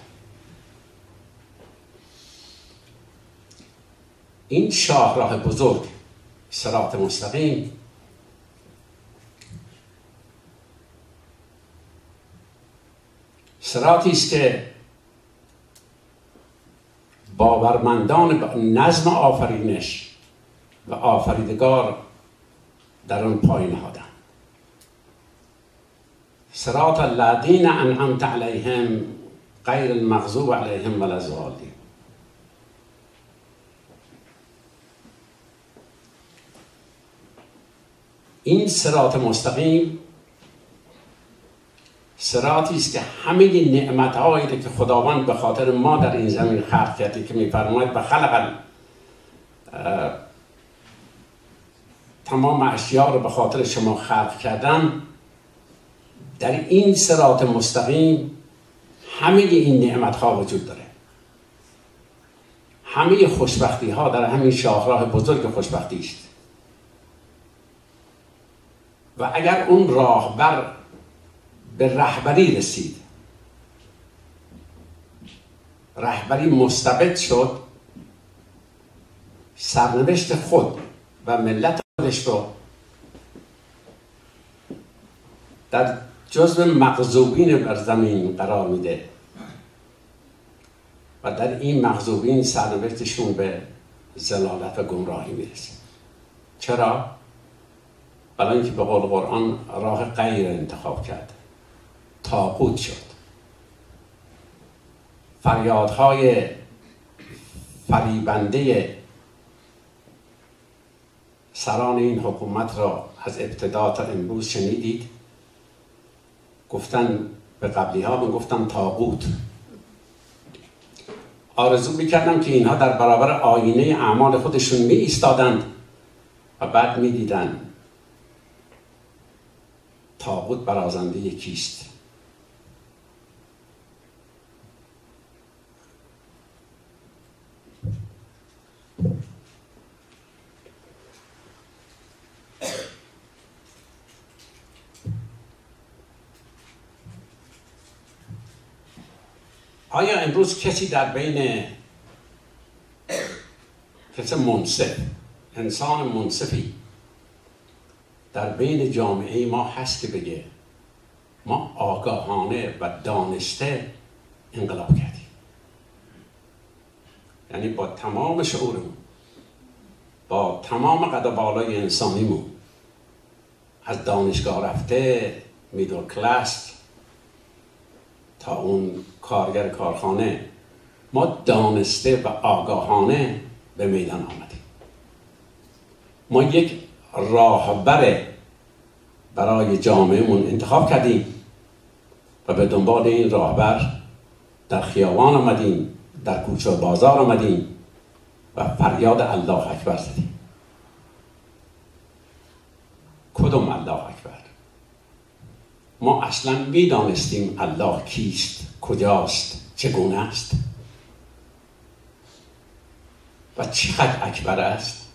Speaker 2: این شاهراه بزرگ سرات مستقیم. سراتی است که باورمندان نظم آفرینش و آفریدگار در آن پای نهادن سرات الذین انعمت علیهم غیر المغضوب علیهم ولا الضالین. این سرات مستقیم سراتی است که همه نعمتهایی که خداوند به خاطر ما در این زمین خلق کرده که میفرماید و خلق تمام اشیاء رو به خاطر شما خلق کردم. در این سرات مستقیم همه این نعمت ها وجود داره. همه خوشبختی ها در همین شاهراه بزرگ خوشبختی است. و اگر اون راهبر به رهبری رسید رهبری مستبد شد سرنوشت خود و ملت خودش در جزو مغزوبین بر زمین قرار میده. و در این مغزوبین سرنوشتشون به زلالت و گمراهی می‌رسه. چرا؟ برای اینکه به قول قرآن راه غیر انتخاب کرد. تاقود شد. فریادهای فریبنده سران این حکومت را از ابتدا تا امروز شنیدید. گفتن به قبلی ها من گفتم تاقود آرزو می‌کردم که اینها در برابر آینه اعمال خودشون می ایستادند و بعد می‌دیدند تاقود برازنده کیست. آیا امروز کسی در بین کسی منصف انسان منصفی در بین جامعه ما هست که بگه ما آگاهانه و دانسته انقلاب کردیم؟ یعنی با تمام شعورمون با تمام قد بالای انسانیمون از دانشگاه رفته میدل کلاس اون کارگر کارخانه. ما دانسته و آگاهانه به میدان آمدیم. ما یک راهبر برای جامعهمون انتخاب کردیم و به دنبال این راهبر در خیابان آمدیم در کوچه بازار آمدیم و فریاد الله اکبر زدیم. کدوم الله ما اصلا می‌دانستیم الله کیست کجاست چگونه است. و چقدر اکبر است.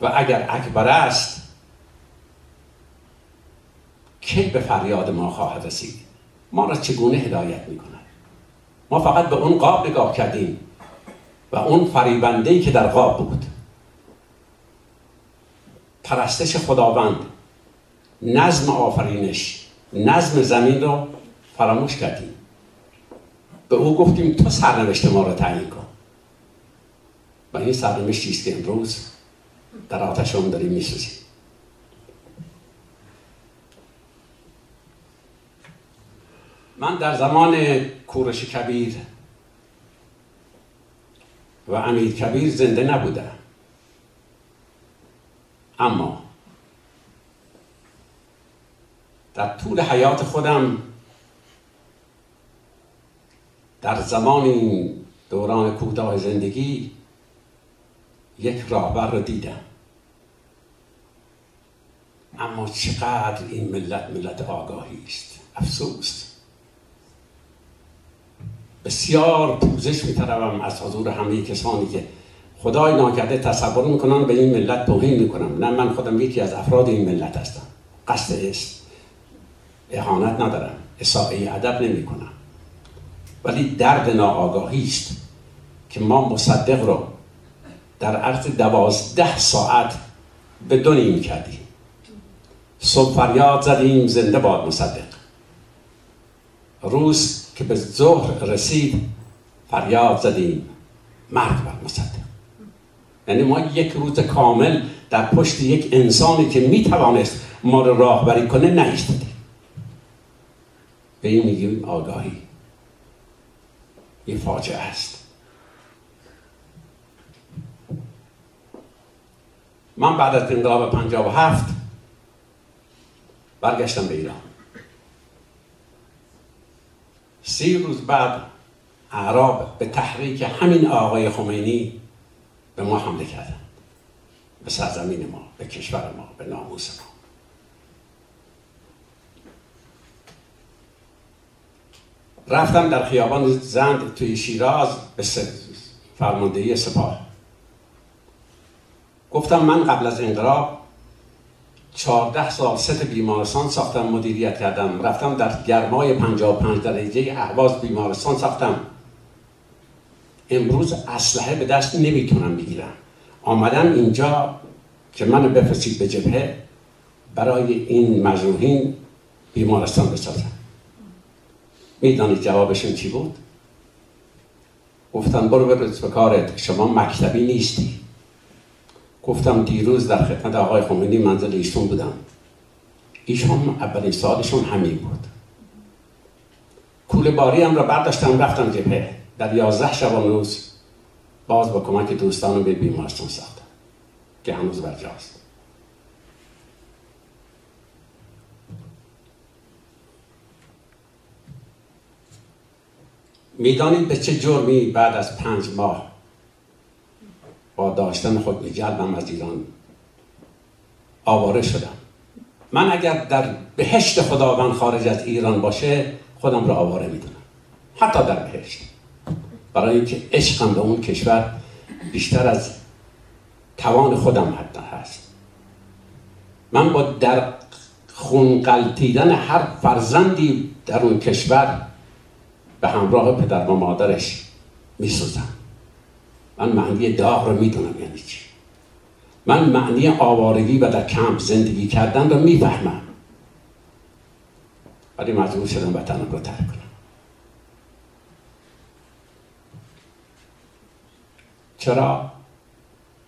Speaker 2: و اگر اکبر است کی به فریاد ما خواهد رسید؟ ما را چگونه هدایت می کند ما فقط به اون قاب نگاه کردیم و اون فریبنده که در قاب بود. پرستش خداوند نظم آفرینش. نظم زمین رو فراموش کردیم. به او گفتیم تو سرنوشت ما رو تعیین کن. و این سرنوشتی است که امروز در آتش هم داریم میسوزیم. من در زمان کورش کبیر و امیر کبیر زنده نبودم. اما در طول حیات خودم در زمان این دوران کوتاه زندگی یک راهبر رو دیدم. اما چقدر این ملت ملت آگاهی است. افسوس. بسیار پوزش میترم از حضور همه کسانی که خدای ناکرده تصور می‌کنن به این ملت توهین می‌کنم. نه من خودم یکی از افراد این ملت هستم. قصد است اهانت ندارم اساعه ادب نمی کنم ولی درد ناآگاهی است که ما مصدق رو در عرض دوازده ساعت به دو نیم کردیم. صبح فریاد زدیم زنده باد مصدق. روز که به ظهر رسید فریاد زدیم مرگ بر مصدق. یعنی ما یک روز کامل در پشت یک انسانی که می‌توانست ما رو راهبری کنه نایستادیم به این میگیم آگاهی. یه فاجعه است. من بعد از انقلاب پنجاب و هفت برگشتم به ایران. سی روز بعد اعراب به تحریک همین آقای خمینی به ما حمله کردن به سرزمین ما به کشور ما به ناموس ما. رفتم در خیابان زند توی شیراز به فرماندهی سپاه. گفتم من قبل از انقلاب چهارده سال ست بیمارستان ساختم مدیریت کردم. رفتم در گرمای پنج درجه احواز بیمارستان ساختم. امروز اسلحه به دست نمی‌تونم بگیرم. آمدم اینجا که منو بفرستید به جبهه برای این مجروحین بیمارستان بسازم. می‌دانید جوابشون چی بود؟ گفتن برو برو به کارت شما مکتبی نیستی. گفتم دیروز در خدمت آقای خمینی منزل ایشون بودم. ایشون اولین سالشون همین بود. کول باری هم را برداشتم رفتم جبهه. در یازده شبان روز باز با کمک دوستانم به بیمارستان ساختم که هنوز برجاست. می‌دانید به چه جرمی بعد از پنج ماه با داشتن خود جلبم از ایران آواره شدم. من اگر در بهشت خداوند خارج از ایران باشه خودم را آواره می‌دونم. حتی در بهشت. برای اینکه عشقم به اون کشور بیشتر از توان خودم حتی هست. من با در خون قلتیدن هر فرزندی در اون کشور به همراه پدر و مادرش میسوزم من معنی داغ رو می‌دونم یعنی چی. من معنی آوارگی و در کمپ زندگی کردن رو می‌فهمم. ولی مجبور شدم وطنم رو ترک کنم. چرا؟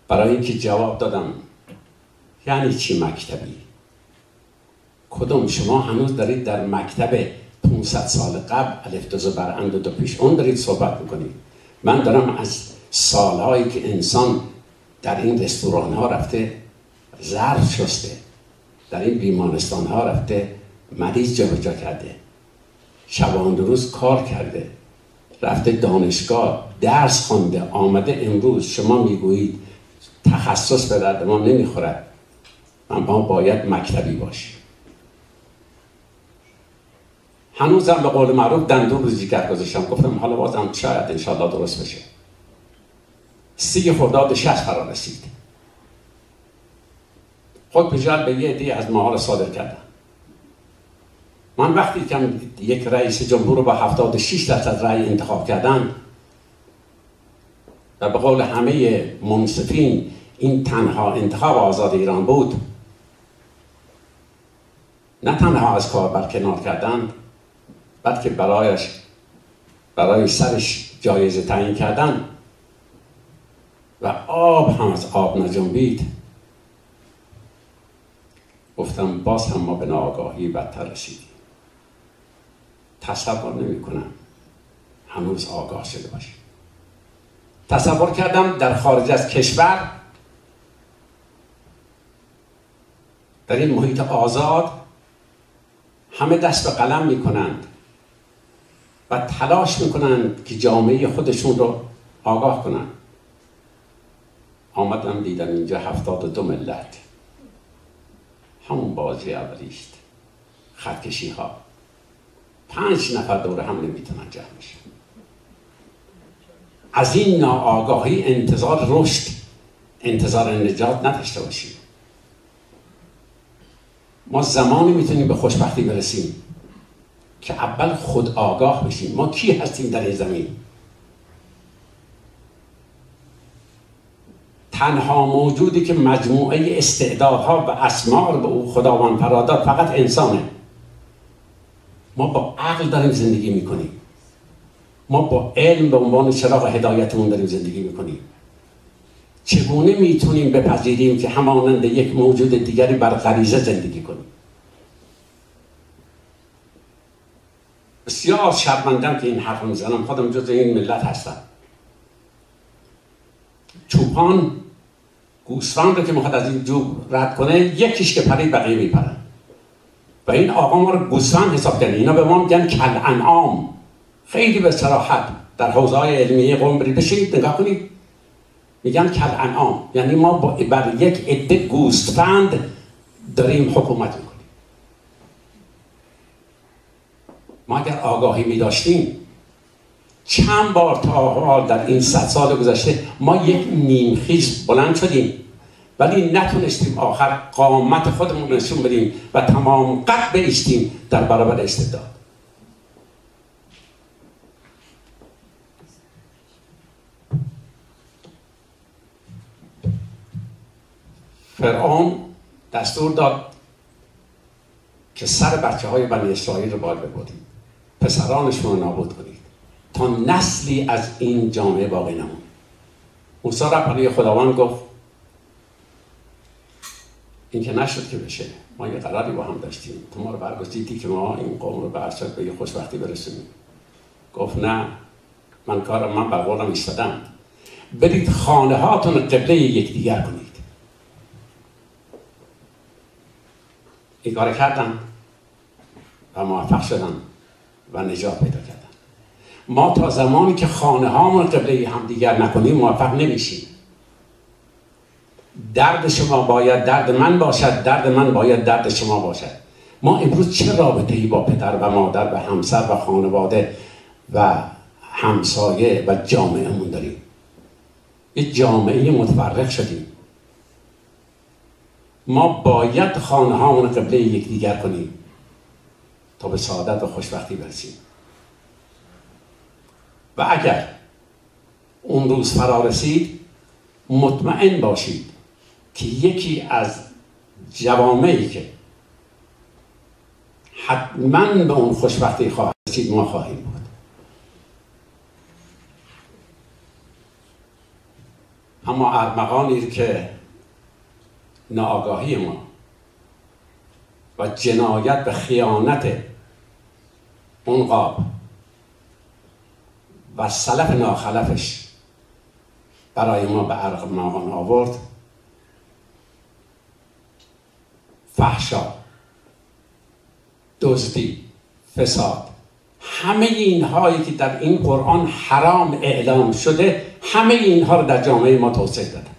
Speaker 2: برای اینکه جواب دادم. یعنی چی مکتبی؟ کدوم شما هنوز دارید در مکتب 500 سال قبل الف دوزو بر دو پیش اون دارید صحبت می‌کنید. من دارم از سالهایی که انسان در این رستوران ها رفته ظرف شسته در این بیمارستان ها رفته مریض جابجا کرده شبان روز کار کرده رفته دانشگاه درس خونده آمده امروز شما می‌گویید تخصص به درد ما نمی‌خورد. من ما باید مکتبی باشیم هنوزم به قول معروف دندون روزی کرد گذاشتم گفتم حالا بازم شاید انشالله درست بشه. سی خرداد شهر فرا رسید. خود بجال به یه از ماها صادر کردن من وقتی که یک رئیس جمهور رو با 76 درصد رأی انتخاب کردن و به قول همه منصفین این تنها انتخاب آزاد ایران بود نه تنها از کار برکنار کردن بلکه برایش برای سرش جایزه تعیین کردن و آب هم از آب نجنبید گفتم باز هم ما به ناآگاهی بدتر رسیدیم. تصور نمی کنم هنوز آگاه شده باشیم. تصور کردم در خارج از کشور در این محیط آزاد همه دست به قلم می کنند و تلاش می کنند که جامعه خودشون رو آگاه کنند آمدم دیدم اینجا هفتاد دو ملت. همون بازی اولیست خطکشی ها پنج نفر دور هم نمی‌تونن جمع بشن. از این ناآگاهی انتظار رشد انتظار نجات نداشته باشیم. ما زمانی می‌تونیم به خوشبختی برسیم. که اول خود آگاه بشیم. ما کی هستیم در این زمین؟ تنها موجودی که مجموعه استعدادها و اسمار به او خداوند فراداد فقط انسانه. ما با عقل داریم زندگی می‌کنیم. ما با علم به عنوان چراغ هدایتمون داریم زندگی می‌کنیم. چگونه می‌تونیم بپذیریم که همانند یک موجود دیگری بر غریزه زندگی کنیم؟ بسیار شرمندم که این حرف می‌زنم. خودم جز این ملت هستم. چوپان گوسفند رو که می‌خواد از این جو رد کنه یکیش که پرید بقیه میپرن. و این آقا ما رو گوسفند حساب کرده. اینا به ما میگن کل انعام خیلی به صراحت در حوزه های علمیه قوم برید بشینید نگاه کنید. میگن کل انعام یعنی ما بر یک عده گوسفند داریم حکومت می‌کنیم. ما اگر آگاهی می داشتیم چند بار تا در این صد سال گذشته ما یک نیمخیز بلند شدیم ولی نتونستیم آخر قامت خودمون نشون بدیم و تمام قد بیستیم در برابر استبداد. فرعون دستور داد که سر بچه های بنی اسرائیل رو باید پسرانشون رو نابود کنید. تا نسلی از این جامعه باقی نمون موسی برای خداوند گفت این که نشد که بشه ما یه قراری با هم داشتیم. تو ما رو برگزیدی که ما این قوم رو به به یه خوشبختی برسونیم. گفت نه من کارم من بر قولم ایستادم برید خانه هاتون قبله یکدیگر کنید. این کار کردن و موفق شدن و نجات پیدا کردن. ما تا زمانی که خانه هامون قبله هم دیگر نکنیم موفق نمیشیم. درد شما باید درد من باشد درد من باید درد شما باشد. ما امروز چه رابطه ای با پدر و مادر و همسر و خانواده و همسایه و جامعهمون داریم؟ یه جامعه متفرق شدیم. ما باید خانه هامون قبله یکدیگر کنیم. تا به سعادت و خوشبختی برسیم. و اگر اون روز فرا رسید مطمئن باشید که یکی از جوامعی که حتما به اون خوشبختی خواهد رسید ما خواهیم بود. اما ارمغانی که ناآگاهی ما و جنایت به خیانت اون قاب و سلف ناخلفش برای ما به ارمغان آورد. فحشا دزدی فساد همه اینهایی که در این قرآن حرام اعلام شده همه اینها رو در جامعه ما توسعه دادن.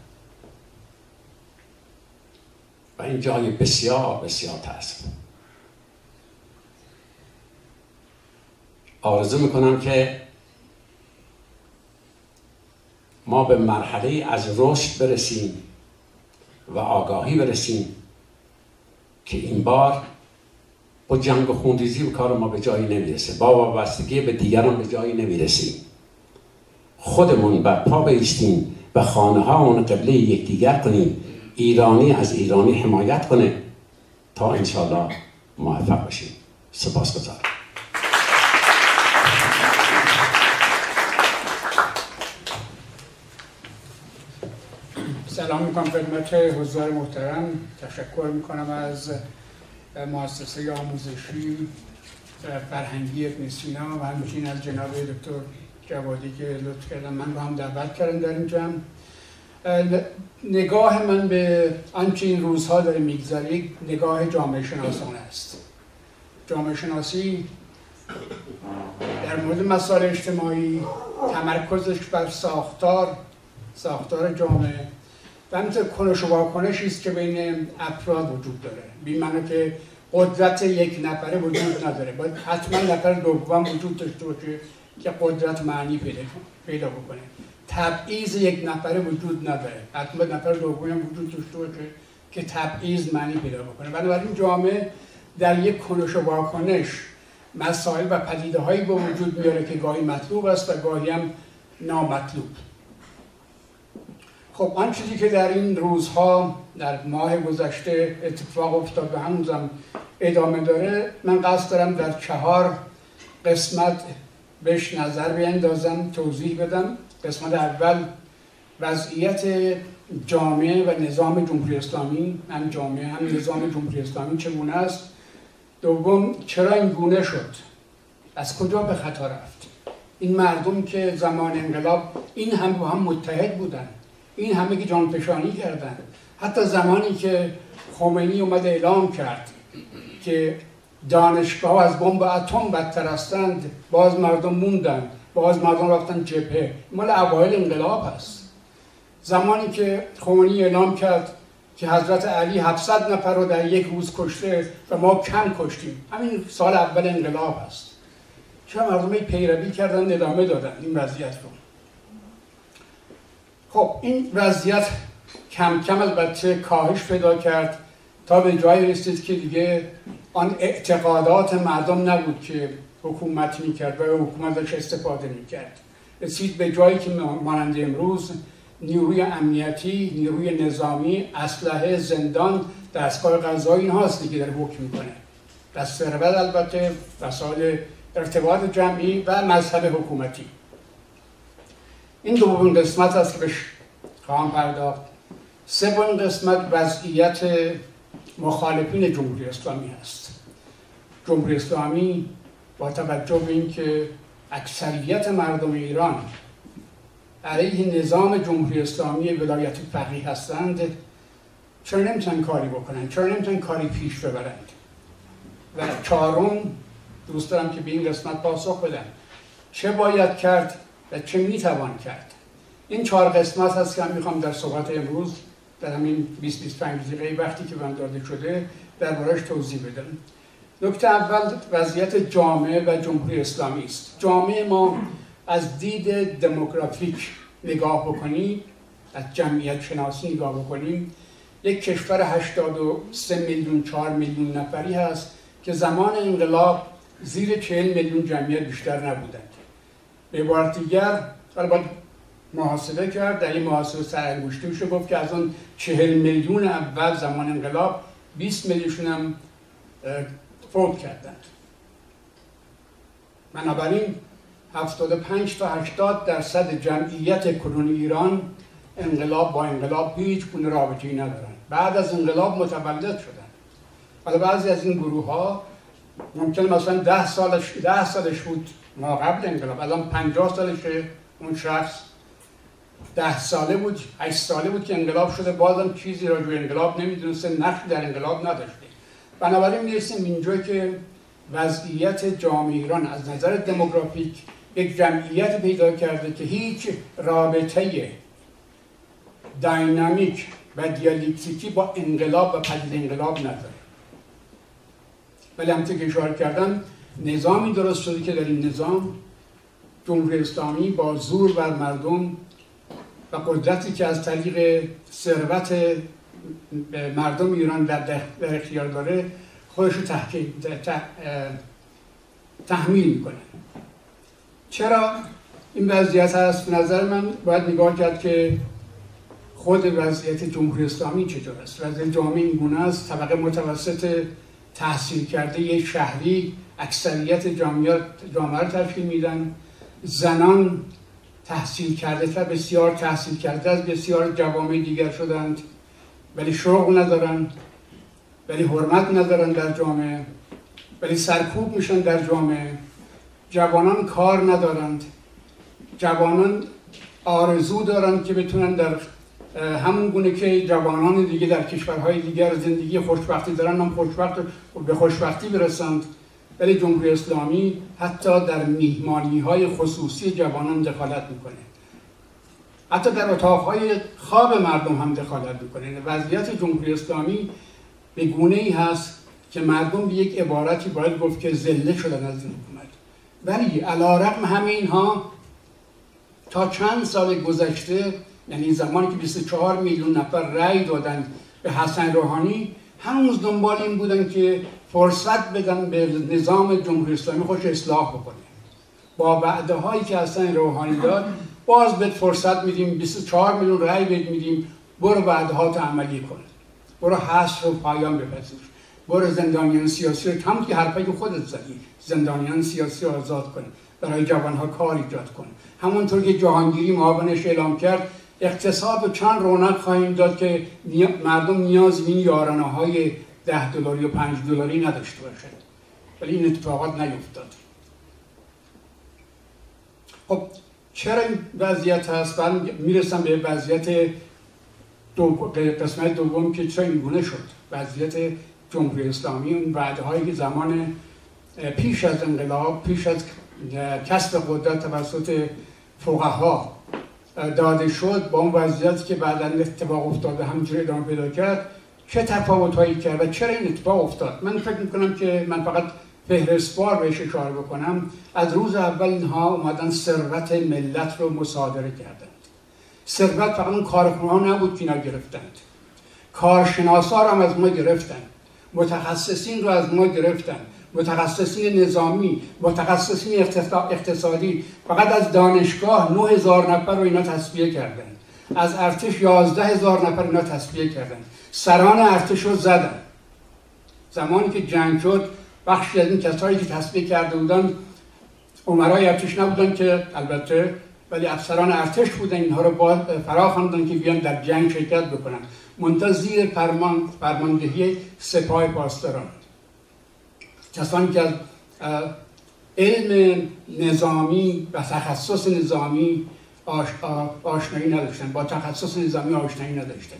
Speaker 2: و این جای بسیار بسیار تاسف آرزو می‌کنم که ما به مرحله از رشد برسیم و آگاهی برسیم که این بار با جنگ و خونریزی و کار ما به جایی نمی‌رسه. با وابستگی به دیگران به جایی نمی‌رسیم. خودمون بر پا بیستیم و خانه ها اون قبله یکدیگر کنیم. ایرانی از ایرانی حمایت کنه تا انشالله موفق باشیم سپاس گذارم
Speaker 3: سلام می‌کنم خدمت حضار محترم. تشکر می‌کنم از مؤسسه آموزشی فرهنگی ابن سینا و همچنین از جناب دکتر جوادی که لطف کردن. من رو هم دعوت کردن در این نگاه من به آنچه این روزها داره می‌گذارید نگاه جامعه شناسانه است. جامعه شناسی در مورد مسائل اجتماعی تمرکزش بر ساختار ساختار جامعه و همینطور کنش و واکنشی است که بین افراد وجود داره. بی که قدرت یک نفره وجود نداره. باید حتما نفر دوم وجود داشته باشه که قدرت معنی پیدا بکنه. تبعیض یک نفره وجود نداره. حتما نفر دوم وجود داشته باشه که تبعیض معنی پیدا بکنه. بنابراین جامعه در یک کنش و واکنش مسائل و پدیده هایی به وجود میاره که گاهی مطلوب است و گاهی هم نامطلوب. خب آن چیزی که در این روزها در ماه گذشته اتفاق افتاد و هنوزم ادامه داره من قصد دارم در چهار قسمت بهش نظر بیندازم توضیح بدم. قسمت اول وضعیت جامعه و نظام جمهوری اسلامی هم جامعه هم نظام جمهوری اسلامی چگونه است؟ دوم چرا این گونه شد؟ از کجا به خطا رفت؟ این مردم که زمان انقلاب این هم با هم متحد بودن این همه که جانفشانی کردن. حتی زمانی که خمینی اومد اعلام کرد که دانشگاه از بمب اتم بدتر هستند باز مردم موندن. باز مردم رفتن جبهه. مال اوایل انقلاب هست. زمانی که خمینی اعلام کرد که حضرت علی 700 نفر رو در یک روز کشته و ما کم کشتیم. همین سال اول انقلاب هست. چه مردم پیروی کردن ادامه دادن این وضعیت رو. خب این وضعیت کم کم البته کاهش پیدا کرد تا به جایی رسید که دیگه آن اعتقادات مردم نبود که حکومت می‌کرد و حکومت داشت استفاده می‌کرد. رسید به جایی که مانند امروز نیروی امنیتی، نیروی نظامی، اسلحه، زندان، دستگاه قضایی این هاست دیگه در حکم می‌کنه. و ثروت البته وسایل ارتباط جمعی و مذهب حکومتی. این دومین قسمت است که بهش خواهم پرداخت. سومین قسمت وضعیت مخالفین جمهوری اسلامی هست جمهوری اسلامی با توجه به اینکه اکثریت مردم ایران علیه نظام جمهوری اسلامی ولایت فقیه هستند چرا نمی‌تونن کاری بکنن؟ چرا نمی‌تونن کاری پیش ببرند؟ و چهارم دوست دارم که به این قسمت پاسخ بدم. چه باید کرد و چه می‌توان کرد؟ این چهار قسمت هست که من می‌خوام در صحبت امروز در همین 20 25 دقیقه وقتی که من داده شده دربارش توضیح بدم. نکته اول وضعیت جامعه و جمهوری اسلامی است. جامعه ما از دید دموگرافیک نگاه بکنیم از جمعیت شناسی نگاه بکنیم یک کشور 83 میلیون 4 میلیون نفری هست که زمان انقلاب زیر 40 میلیون جمعیت بیشتر نبودند. به عبارت دیگر باید محاسبه کرد در این محاسبه سرانگشتی میشه گفت که از اون 40 میلیون اول زمان انقلاب 20 میلیون هم فوت کردند بنابراین 75 تا 80 درصد جمعیت کنون ایران انقلاب با انقلاب هیچ گونه رابطه‌ای ندارن. بعد از انقلاب متولد شدن. حالا بعضی از این گروه ها ممکن مثلا 10 سالش 10 سالش بود ما قبل انقلاب الان 50 سالشه اون شخص. 10 ساله بود 8 ساله بود که انقلاب شده بازم چیزی راجع به انقلاب نمی‌دونسته نقش در انقلاب نداشته. بنابراین می‌رسیم اینجا که وضعیت جامعه ایران از نظر دموگرافیک یک جمعیت پیدا کرده که هیچ رابطه داینامیک و دیالکتیکی با انقلاب و پدید انقلاب نداره. ولی همطور که اشاره کردم نظامی درست شده که در این نظام جمهوری اسلامی با زور بر مردم و قدرتی که از طریق ثروت مردم ایران در, اختیار داره خودش رو تحمیل می‌کنه. چرا این وضعیت هست؟ به نظر من باید نگاه کرد که خود وضعیت جمهوری اسلامی چطور است. وضعیت جامعه این گونه است طبقه متوسط تحصیل کرده یک شهری اکثریت جامعه جامعه تشکیل میدن. زنان تحصیل کرده تا بسیار تحصیل کرده از بسیار جوامع دیگر شدند. ولی شغل ندارن ولی حرمت ندارن در جامعه ولی سرکوب میشن در جامعه. جوانان کار ندارند. جوانان آرزو دارند که بتونن در همون گونه که جوانان دیگه در کشورهای دیگر زندگی خوشبختی دارن هم خوشبخت به خوشبختی برسند. ولی جمهوری اسلامی حتی در میهمانی های خصوصی جوانان دخالت می‌کنه. حتی در اتاقهای خواب مردم هم دخالت می‌کنه. وضعیت جمهوری اسلامی به گونه ای هست که مردم به یک عبارتی باید گفت که زله شدن از این حکومت. ولی علا رقم همه اینها تا چند سال گذشته یعنی زمانی که 24 میلیون نفر رأی دادن به حسن روحانی هنوز دنبال این بودن که فرصت بدن به نظام جمهوری اسلامی خوش اصلاح بکنه. با وعده هایی که حسن روحانی داد باز به فرصت میدیم 24 میلیون رأی بهت میدیم. برو وعده ها عملی کن. برو حصر رو پایان بپذیر. برو زندانیان سیاسی رو هم که حرفای خودت زدی. زندانیان سیاسی آزاد کن. برای جوانها کار ایجاد کن. همونطور که جهانگیری معاونش اعلام کرد اقتصاد و چند رونق خواهیم داد که مردم نیاز این یارانه های ده دلاری و پنج دلاری نداشته باشد ولی این اتفاقات نیفتاد. خب چرا این وضعیت هست؟ بعد می‌رسم به وضعیت دو... قسمت دوم که چرا این گونه شد؟ وضعیت جمهوری اسلامی اون وعده هایی که زمان پیش از انقلاب پیش از کسب قدرت توسط فقها داده شد با اون وضعیتی که بعدا اتفاق افتاده همینجوری ادامه پیدا کرد چه تفاوت هایی کرد و چرا این اتفاق افتاد؟ من فکر می‌کنم که من فقط فهرستوار بهش اشاره بکنم از روز اول اینها اومدن ثروت ملت رو مصادره کردند. ثروت فقط اون ها نبود که اینا گرفتند. کارشناسا هم از ما گرفتن متخصصین رو از ما گرفتن متخصصین نظامی متخصصین اقتصادی. فقط از دانشگاه 9000 نفر رو اینا تصفیه کردن از ارتش 11 هزار نفر اینا تصفیه کردن سران ارتش رو زدن. زمانی که جنگ شد بخشی از این کسایی که تصفیه کرده بودن عمرای ارتش نبودن که البته ولی افسران ارتش بودن اینها رو با فرا که بیان در جنگ شرکت بکنن. منتها زیر فرمان فرماندهی سپاه پاسداران. کسانی که از علم نظامی و تخصص نظامی آشنایی نداشتن با تخصص نظامی آشنایی نداشتن.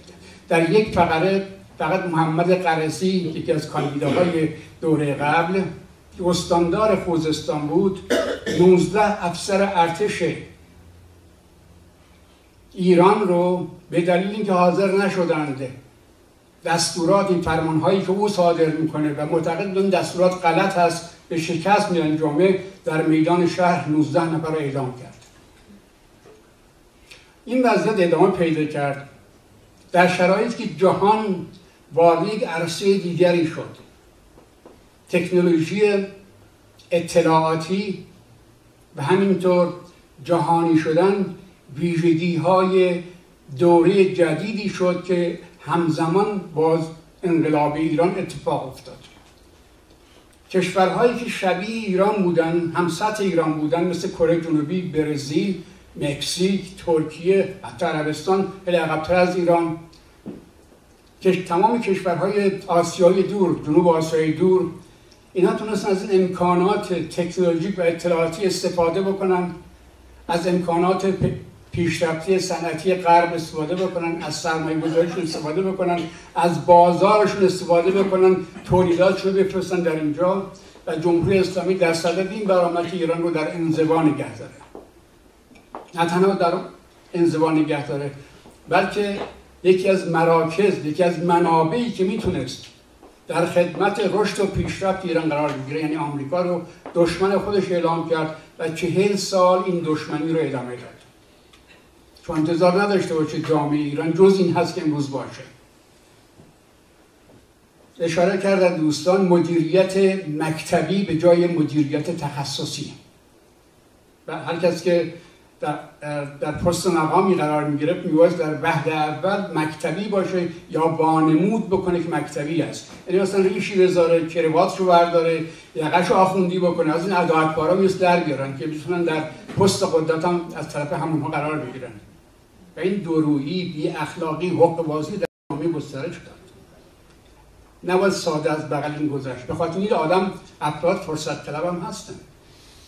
Speaker 3: در یک فقره فقط محمد قرسی یکی از کاندیداهای دوره قبل استاندار خوزستان بود 19 افسر ارتش ایران رو به دلیل اینکه حاضر نشدند دستورات این فرمان هایی که او صادر می‌کنه و معتقد این دستورات غلط هست به شکست میان جامعه در میدان شهر 19 نفر رو اعدام کرد. این وضعیت ادامه پیدا کرد. در شرایطی که جهان وارد عرصه دیگری شد. تکنولوژی اطلاعاتی و همینطور جهانی شدن ویژگی های دوره جدیدی شد که همزمان باز انقلاب ایران اتفاق افتاد. کشورهایی که شبیه ایران بودن هم سطح ایران بودن مثل کره جنوبی برزیل مکزیک ترکیه حتی عربستان عقبتر از ایران تمام کشورهای آسیای دور جنوب آسیای دور اینا تونستن از امکانات تکنولوژیک و اطلاعاتی استفاده بکنن از امکانات پیشرفتی صنعتی غرب استفاده بکنن از سرمایه گذاریشون استفاده بکنن از بازارشون استفاده بکنن تولیداتشون بفرستن در اینجا و جمهوری اسلامی در صدد این برآمد ایران رو در انزوا نگه داره. نه تنها در انزوا نگه داره بلکه یکی از مراکز یکی از منابعی که می‌تونست در خدمت رشد و پیشرفت ایران قرار بگیره یعنی آمریکا رو دشمن خودش اعلام کرد و چهل سال این دشمنی رو ادامه داد. چون انتظار نداشته باشه جامعه ایران جز این هست که امروز باشه. اشاره کردن دوستان مدیریت مکتبی به جای مدیریت تخصصی. و هر کس که در, در پست مقامی قرار می‌گرفت میواز در وحده اول مکتبی باشه یا بانمود بکنه که مکتبی است. یعنی مثلا ریشی بذاره کروات رو برداره یقش آخوندی بکنه از این اداعتبارا میست در بیارن که بتونن در پست قدرت هم از طرف همونها قرار بگیرن. و این درویی بی اخلاقی حق بازی در جامعه گسترش داد. نباید ساده از بغل این گذشت. به خاطر آدم افراد فرصت طلب هم هستن.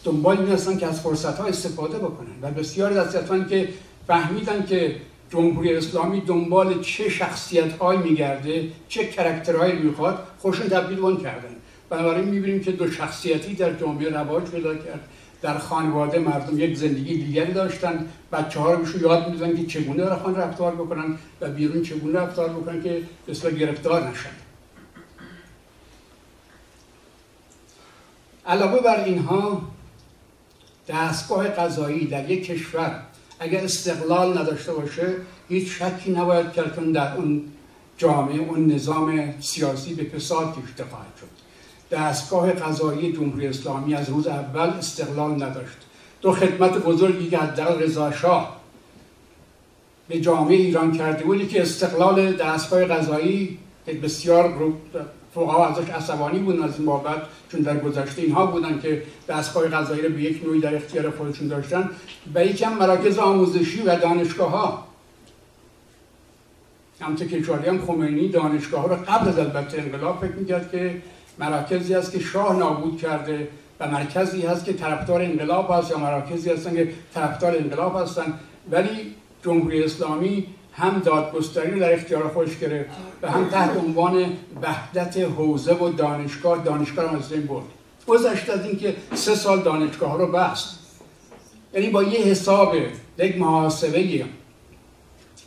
Speaker 3: دنبال این هستن که از فرصت ها استفاده بکنن. و بسیاری از که فهمیدن که جمهوری اسلامی دنبال چه شخصیت های میگرده چه کرکترهایی می‌خواد خوشون تبدیل اون کردن. بنابراین می‌بینیم که دو شخصیتی در جامعه رواج پیدا کرد. در خانواده مردم یک زندگی دیگری داشتن. بچه ها رو یاد می‌دادن که چگونه در خانه رفتار بکنن و بیرون چگونه رفتار بکنن که بسیار گرفتار نشن. علاوه بر اینها دستگاه قضایی در یک کشور اگر استقلال نداشته باشه هیچ شکی نباید کرد در اون جامعه اون نظام سیاسی به فساد کشیده خواهد شد. دستگاه قضایی جمهوری اسلامی از روز اول استقلال نداشت. دو خدمت بزرگی که در رضا شاه به جامعه ایران کرده بودی که استقلال دستگاه قضایی بسیار فقها ازش عصبانی بودن از این بابت چون در گذشته اینها بودن که دستگاه قضایی رو به یک نوعی در اختیار خودشون داشتن. و یکم مراکز آموزشی و دانشگاه ها همطور که هم خمینی دانشگاه ها رو قبل از البته انقلاب فکر می‌کرد که مراکزی هست که شاه نابود کرده و مرکزی هست که طرفدار انقلاب هست یا مراکزی هستن که طرفدار انقلاب هستن. ولی جمهوری اسلامی هم دادگستری رو در اختیار خودش گرفت و هم تحت عنوان وحدت حوزه و دانشگاه دانشگاه رو از این برد. گذشته از اینکه سه سال دانشگاه رو بست. یعنی با یه حساب یک محاسبه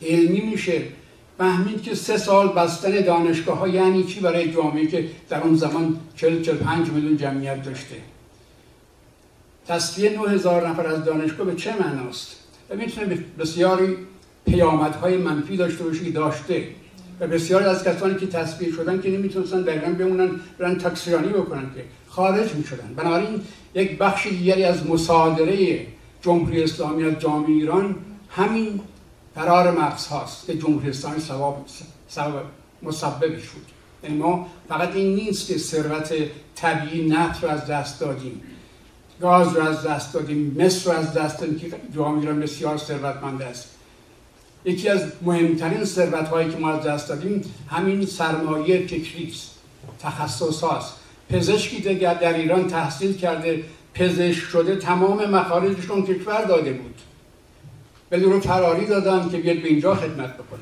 Speaker 3: علمی میشه فهمید که سه سال بستن دانشگاه ها یعنی چی برای جامعه که در اون زمان 40 45 میلیون جمعیت داشته. تصفیه 9000 نفر از دانشگاه به چه معناست؟ و می‌تونه بسیاری پیامدهای منفی داشته باشه داشته. و بسیاری از کسانی که تصفیه شدن که نمی‌تونستن دقیقا بمونن برن تکسیانی بکنن که خارج می‌شدن. بنابراین یک بخش دیگری از مصادره جمهوری اسلامی از جامعه ایران همین قرار مغز هاست که جمهوری اسلامی سبب مسببش بود یعنی ما فقط این نیست که ثروت طبیعی نفت رو از دست دادیم گاز رو از دست دادیم مصر رو از دست دادیم که جامعه ایران بسیار ثروتمند است. یکی از مهمترین ثروت هایی که ما از دست دادیم همین سرمایه فکری تخصص هاست پزشکی دیگر در ایران تحصیل کرده پزشک شده تمام مخارجشون کشور داده بود. ولی رو فراری دادن که بیاد به اینجا خدمت بکنه.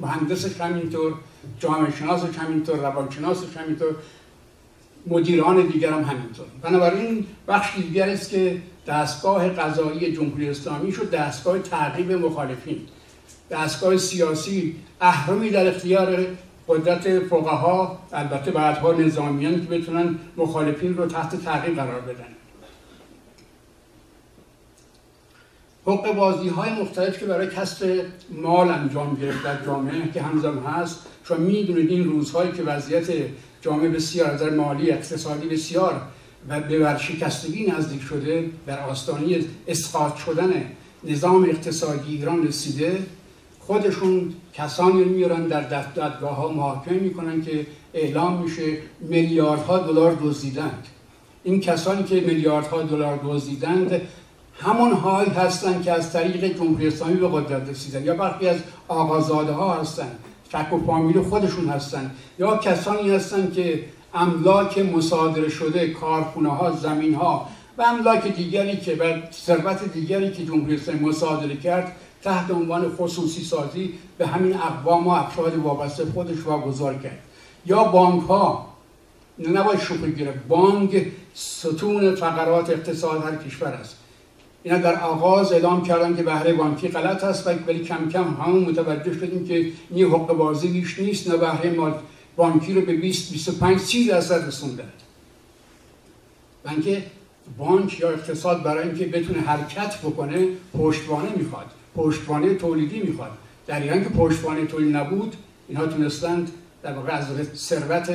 Speaker 3: مهندسش همینطور جامعه شناسش همینطور روانشناسش همینطور مدیران دیگر هم همینطور. بنابراین بخش دیگر است که دستگاه قضایی جمهوری اسلامی شد دستگاه تعقیب مخالفین. دستگاه سیاسی اهرمی در اختیار قدرت فقها البته بعدها نظامیان که بتونن مخالفین رو تحت تعقیب قرار بدن. حق بازی های مختلف که برای کسب مال انجام گرفت در جامعه که همزم هست شما می‌دونید این روزهایی که وضعیت جامعه بسیار از مالی اقتصادی بسیار و به ورشکستگی نزدیک شده در آستانی اسقاط شدن نظام اقتصادی ایران رسیده. خودشون کسانی رو میارن در دادگاه ها محاکمه می‌کنن که اعلام میشه میلیاردها دلار دزدیدند. این کسانی که میلیاردها دلار دزدیدند همون های هستند که از طریق جمهوری اسلامی به قدرت رسیدن یا برخی از آقازاده ها هستند شک و فامیل خودشون هستند یا کسانی هستند که املاک مصادره شده کارخونه ها زمین ها و املاک دیگری که و ثروت دیگری که جمهوری اسلامی مصادره کرد تحت عنوان خصوصی سازی به همین اقوام و افراد وابسته خودش واگذار کرد. یا بانک ها نباید شوخی گرفت. بانک ستون فقرات اقتصاد هر کشور است. اینا در آغاز اعلام کردن که بهره بانکی غلط هست ولی کم کم همون متوجه شدیم که این حق بازی نیست نه بهره بانکی رو به 20 25 30 درصد رسوندن بانک بانک یا اقتصاد برای اینکه بتونه حرکت بکنه پشتوانه می‌خواد. پشتوانه تولیدی می‌خواد. در ایران که پشتوانه تولید نبود اینها تونستند در واقع از ثروت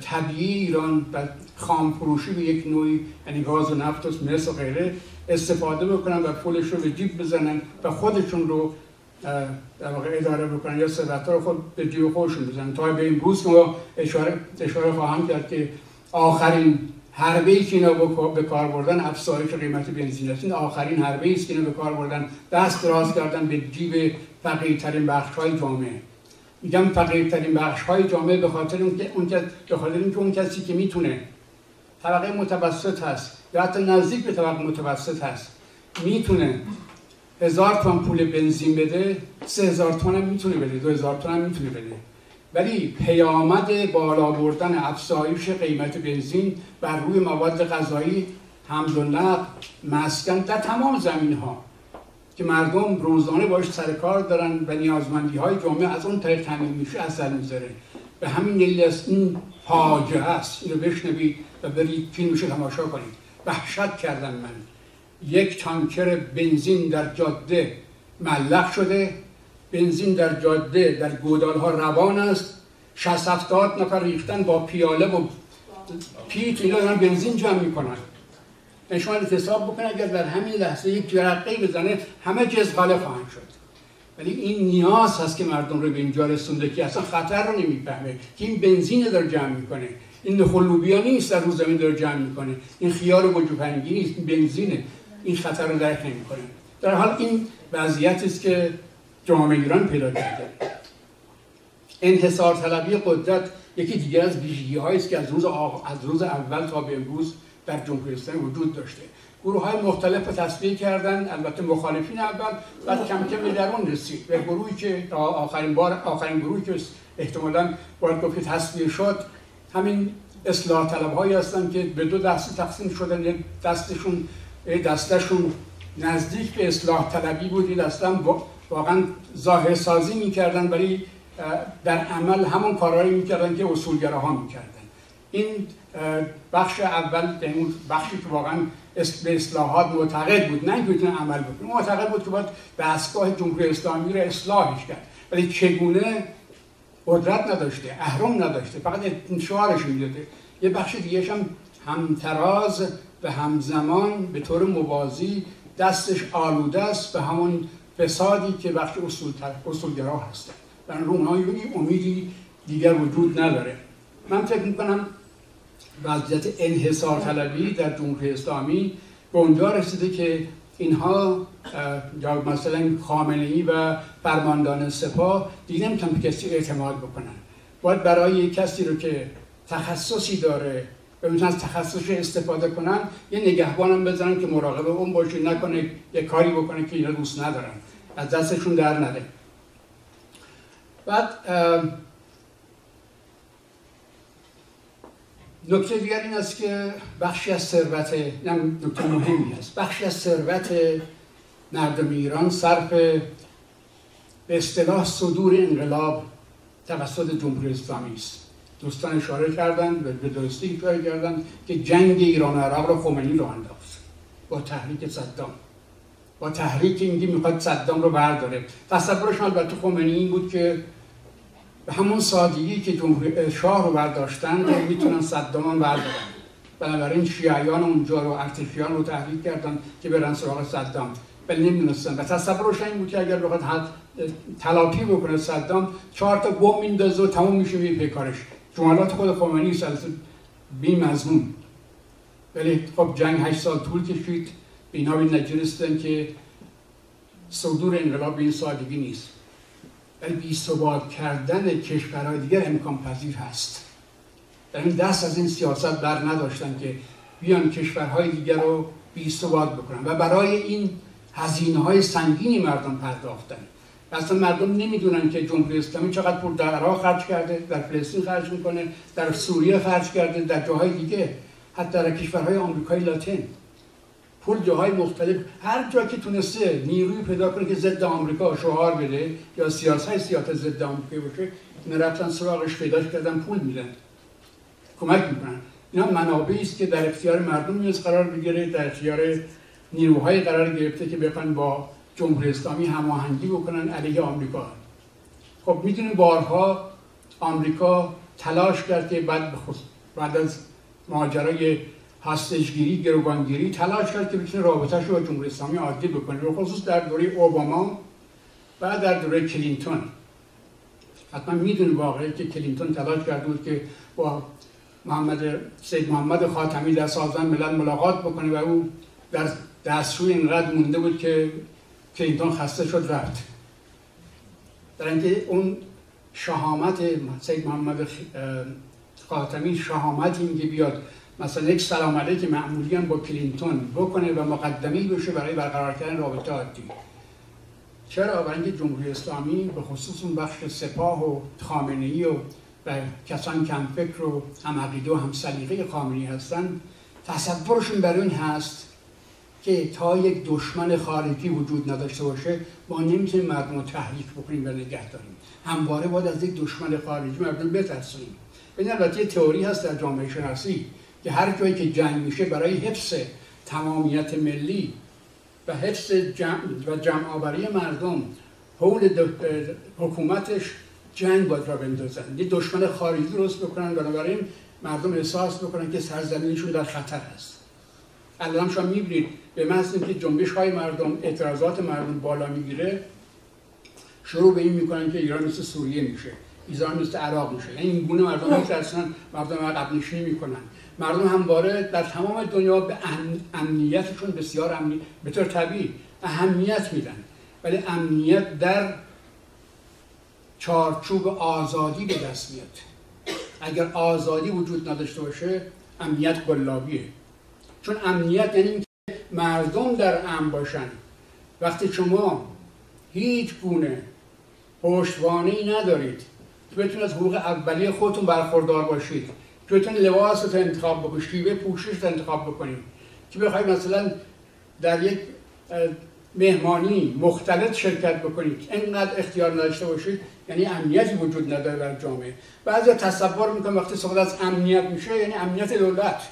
Speaker 3: طبیعی ایران و خام فروشی به یک نوعی یعنی گاز و نفت و مس و غیره استفاده بکنن و پولش رو به جیب بزنن و خودشون رو در واقع اداره بکنن یا ثروت رو خود به جیب خودشون بزنن. تا به روز ما اشاره, اشاره خواهم کرد که آخرین حربه که اینا به کار بردن افزایش قیمت بنزین است. این آخرین حربه است که اینا به کار بردن. دست دراز کردن به جیب فقیرترین بخش های جامعه. میگم فقیرترین بخش های جامعه به خاطر اینکه اون به خاطر اینکه اون کسی که می‌تونه طبقه متوسط هست یا حتی نزدیک به طبقه متوسط هست می‌تونه هزار تومن پول بنزین بده سه هزار تومن می‌تونه بده دو هزار تومن می‌تونه بده. ولی پیامد بالا بردن افزایش قیمت بنزین بر روی مواد غذایی حمل و نقل مسکن در تمام زمین ها که مردم روزانه باش سر کار دارن و نیازمندی های جامعه از اون طریق تامین میشه اثر می‌ذاره به همین دلیل است این فاجعه است. اینو بشنوید و برید فیلمشو تماشا کنید. وحشت کردن من. یک تانکر بنزین در جاده ملق شده. بنزین در جاده در گودال ها روان است. 60 70 نفر ریختن با پیاله و پیت اینا دارن بنزین جمع می‌کنن. شما حساب بکنه اگر در همین لحظه یک جرقه بزنه همه جزغاله خواهند شد. ولی این نیاز هست که مردم رو به اینجا رسونده که اصلا خطر رو نمی‌فهمه که این بنزین داره جمع می‌کنه. این نخلوبیا نیست در روز زمین داره جمع می‌کنه. این خیار و نیست این بنزینه. این خطر رو درک نمی‌کنه. در حال این وضعیت است که جامعه ایران پیدا کرده. انحصار طلبی قدرت یکی دیگر از ویژگی است که از روز, از روز اول تا به امروز در جمهوری وجود داشته. گروه های مختلف تصویه کردن البته مخالفین اول بعد کم کم به درون رسید. و گروهی که آخرین بار آخرین گروهی که احتمالا باید گفت تصویه شد همین اصلاح طلب هایی هستن که به دو دسته تقسیم شدن. دستشون دستشون نزدیک به اصلاح طلبی بود این واقعا ظاهر سازی می‌کردن ولی در عمل همون کارهایی می‌کردن که اصولگراها می‌کردن. این بخش اول اون بخشی که واقعا به اصلاحات معتقد بود نه اینکه عمل بکنه. معتقد بود که باید دستگاه جمهوری اسلامی رو اصلاحش کرد. ولی چگونه؟ قدرت نداشته اهرم نداشته فقط انتشارش می‌داده. یه بخش دیگه هم همتراز و همزمان به طور موازی دستش آلوده است به همون فسادی که بخش اصول اصولگرا هست در اونها امیدی دیگر وجود نداره. من فکر می‌کنم وضعیت انحصار طلبی در جمهوری اسلامی به اونجا رسیده که اینها یا مثلا خامنه و فرماندان سپاه دیگه نمی‌تونن کسی اعتماد بکنن. باید برای کسی رو که تخصصی داره می‌تونن از تخصصش استفاده کنن یه نگهبان هم بزنن که مراقب اون باشه نکنه یه کاری بکنه که اینا دوست ندارن. از دستشون در نده بعد نکته دیگر این است که بخشی از ثروت نکته مهمی است. بخشی از ثروت مردم ایران صرف به اصطلاح صدور انقلاب توسط جمهوری اسلامی است. دوستان اشاره کردن و به درستی اشاره کردن که جنگ ایران و عرب را خمینی رو انداخت. با تحریک صدام. با تحریک اینکه می‌خواد صدام رو برداره. تصورش البته خمینی این بود که به همون سادگی که جمهوری شاه رو برداشتن می‌تونن صدام بردارن. بنابراین شیعیان اونجا رو ارتشیان رو تحریک کردن که برن سراغ صدام. ولی نمی‌دونستن. و تصورش این بود که اگر بخواد تلاپی بکنه صدام چهار تا بم میندازه و تموم میشه به پیکارش جملات خود خمینی است بی مضمون. ولی خب جنگ هشت سال طول کشید. اینا به نجرستن که صدور انقلاب به این سادگی نیست. ولی بی ثبات کردن کشورهای دیگر امکان پذیر هست. در این دست از این سیاست بر نداشتن که بیان کشورهای دیگر رو بی ثبات بکنن. و برای این هزینه های سنگینی مردم پرداختن. اصلا مردم نمی‌دونن که جمهوری اسلامی چقدر پول در عراق خرج کرده در فلسطین خرج می‌کنه در سوریه خرج کرده در جاهای دیگه حتی در کشورهای آمریکای لاتین. پول جاهای مختلف. هر جا که تونسته نیروی پیدا کنه که ضد آمریکا شعار بده یا سیاست سیاست ضد آمریکا باشه اینا رفتن سراغش پیداش کردن پول میدن. کمک می‌کنن. اینا منابعی است که در اختیار مردم نیز قرار بگیره در اختیار نیروهای قرار گرفته که بخوان با جمهوری اسلامی هماهنگی بکنن علیه آمریکا. خب می‌دونیم بارها آمریکا تلاش کرد که بعد بعد از ماجرای هستشگیری گروگانگیری تلاش کرد که بتونه رابطهش رو با جمهوری اسلامی عادی بکنه. به خصوص در دوره اوباما و در دوره کلینتون. حتما می‌دونی واقعه‌ای که کلینتون تلاش کرده بود که با محمد سید محمد خاتمی در سازمان ملل ملاقات بکنه و او در دستشویی اینقدر مونده بود که کلینتون خسته شد رفت. در اینکه اون شهامت سید محمد خاتمی شهامت این که بیاد مثلا یک سلام علیک معمولی هم با کلینتون بکنه و مقدمه‌ای بشه برای برقرار کردن رابطه عادی. چرا؟ برای اینکه جمهوری اسلامی به خصوص اون بخش سپاه و خامنه و و کسان که هم فکر و هم عقیده و هم سلیقه خامنه‌ای هستن تصورشون برای این هست که تا یک دشمن خارجی وجود نداشته باشه ما نمی‌تونیم مردم رو تحریک بکنیم و نگه داریم. همواره باید از یک دشمن خارجی مردم بترسونیم. این البته تئوری هست در جامعه شناسی که هر جایی که جنگ میشه برای حفظ تمامیت ملی و حفظ جمع و جمع آوری مردم حول حکومتش جنگ باید را بندازن. یه دشمن خارجی درست بکنن بنابراین مردم احساس بکنن که سرزمینشون در خطر است الان شما می‌بینید به محض اینکه جنبش های مردم اعتراضات مردم بالا می‌گیره شروع به این می‌کنن که ایران مثل سوریه میشه ایران مثل عراق میشه. یعنی این گونه مردم میترسن مردم عقب نشینی می‌کنن. مردم همواره در تمام دنیا به امنیتشون بسیار امنی به طور طبیعی اهمیت میدن. ولی امنیت در چارچوب آزادی به دست میاد. اگر آزادی وجود نداشته باشه امنیت گلابیه. چون امنیت یعنی که مردم در امن باشن. وقتی شما هیچ گونه پشتوانه ندارید که بتونید از حقوق اولیه خودتون برخوردار باشید که بتونید لباس رو انتخاب بکنید شیوه پوشش رو انتخاب بکنید که بخواید مثلا در یک مهمانی مختلط شرکت بکنید اینقدر اختیار نداشته باشید یعنی امنیتی وجود نداره در جامعه. بعضی تصور می‌کنن وقتی صحبت از امنیت میشه یعنی امنیت دولت.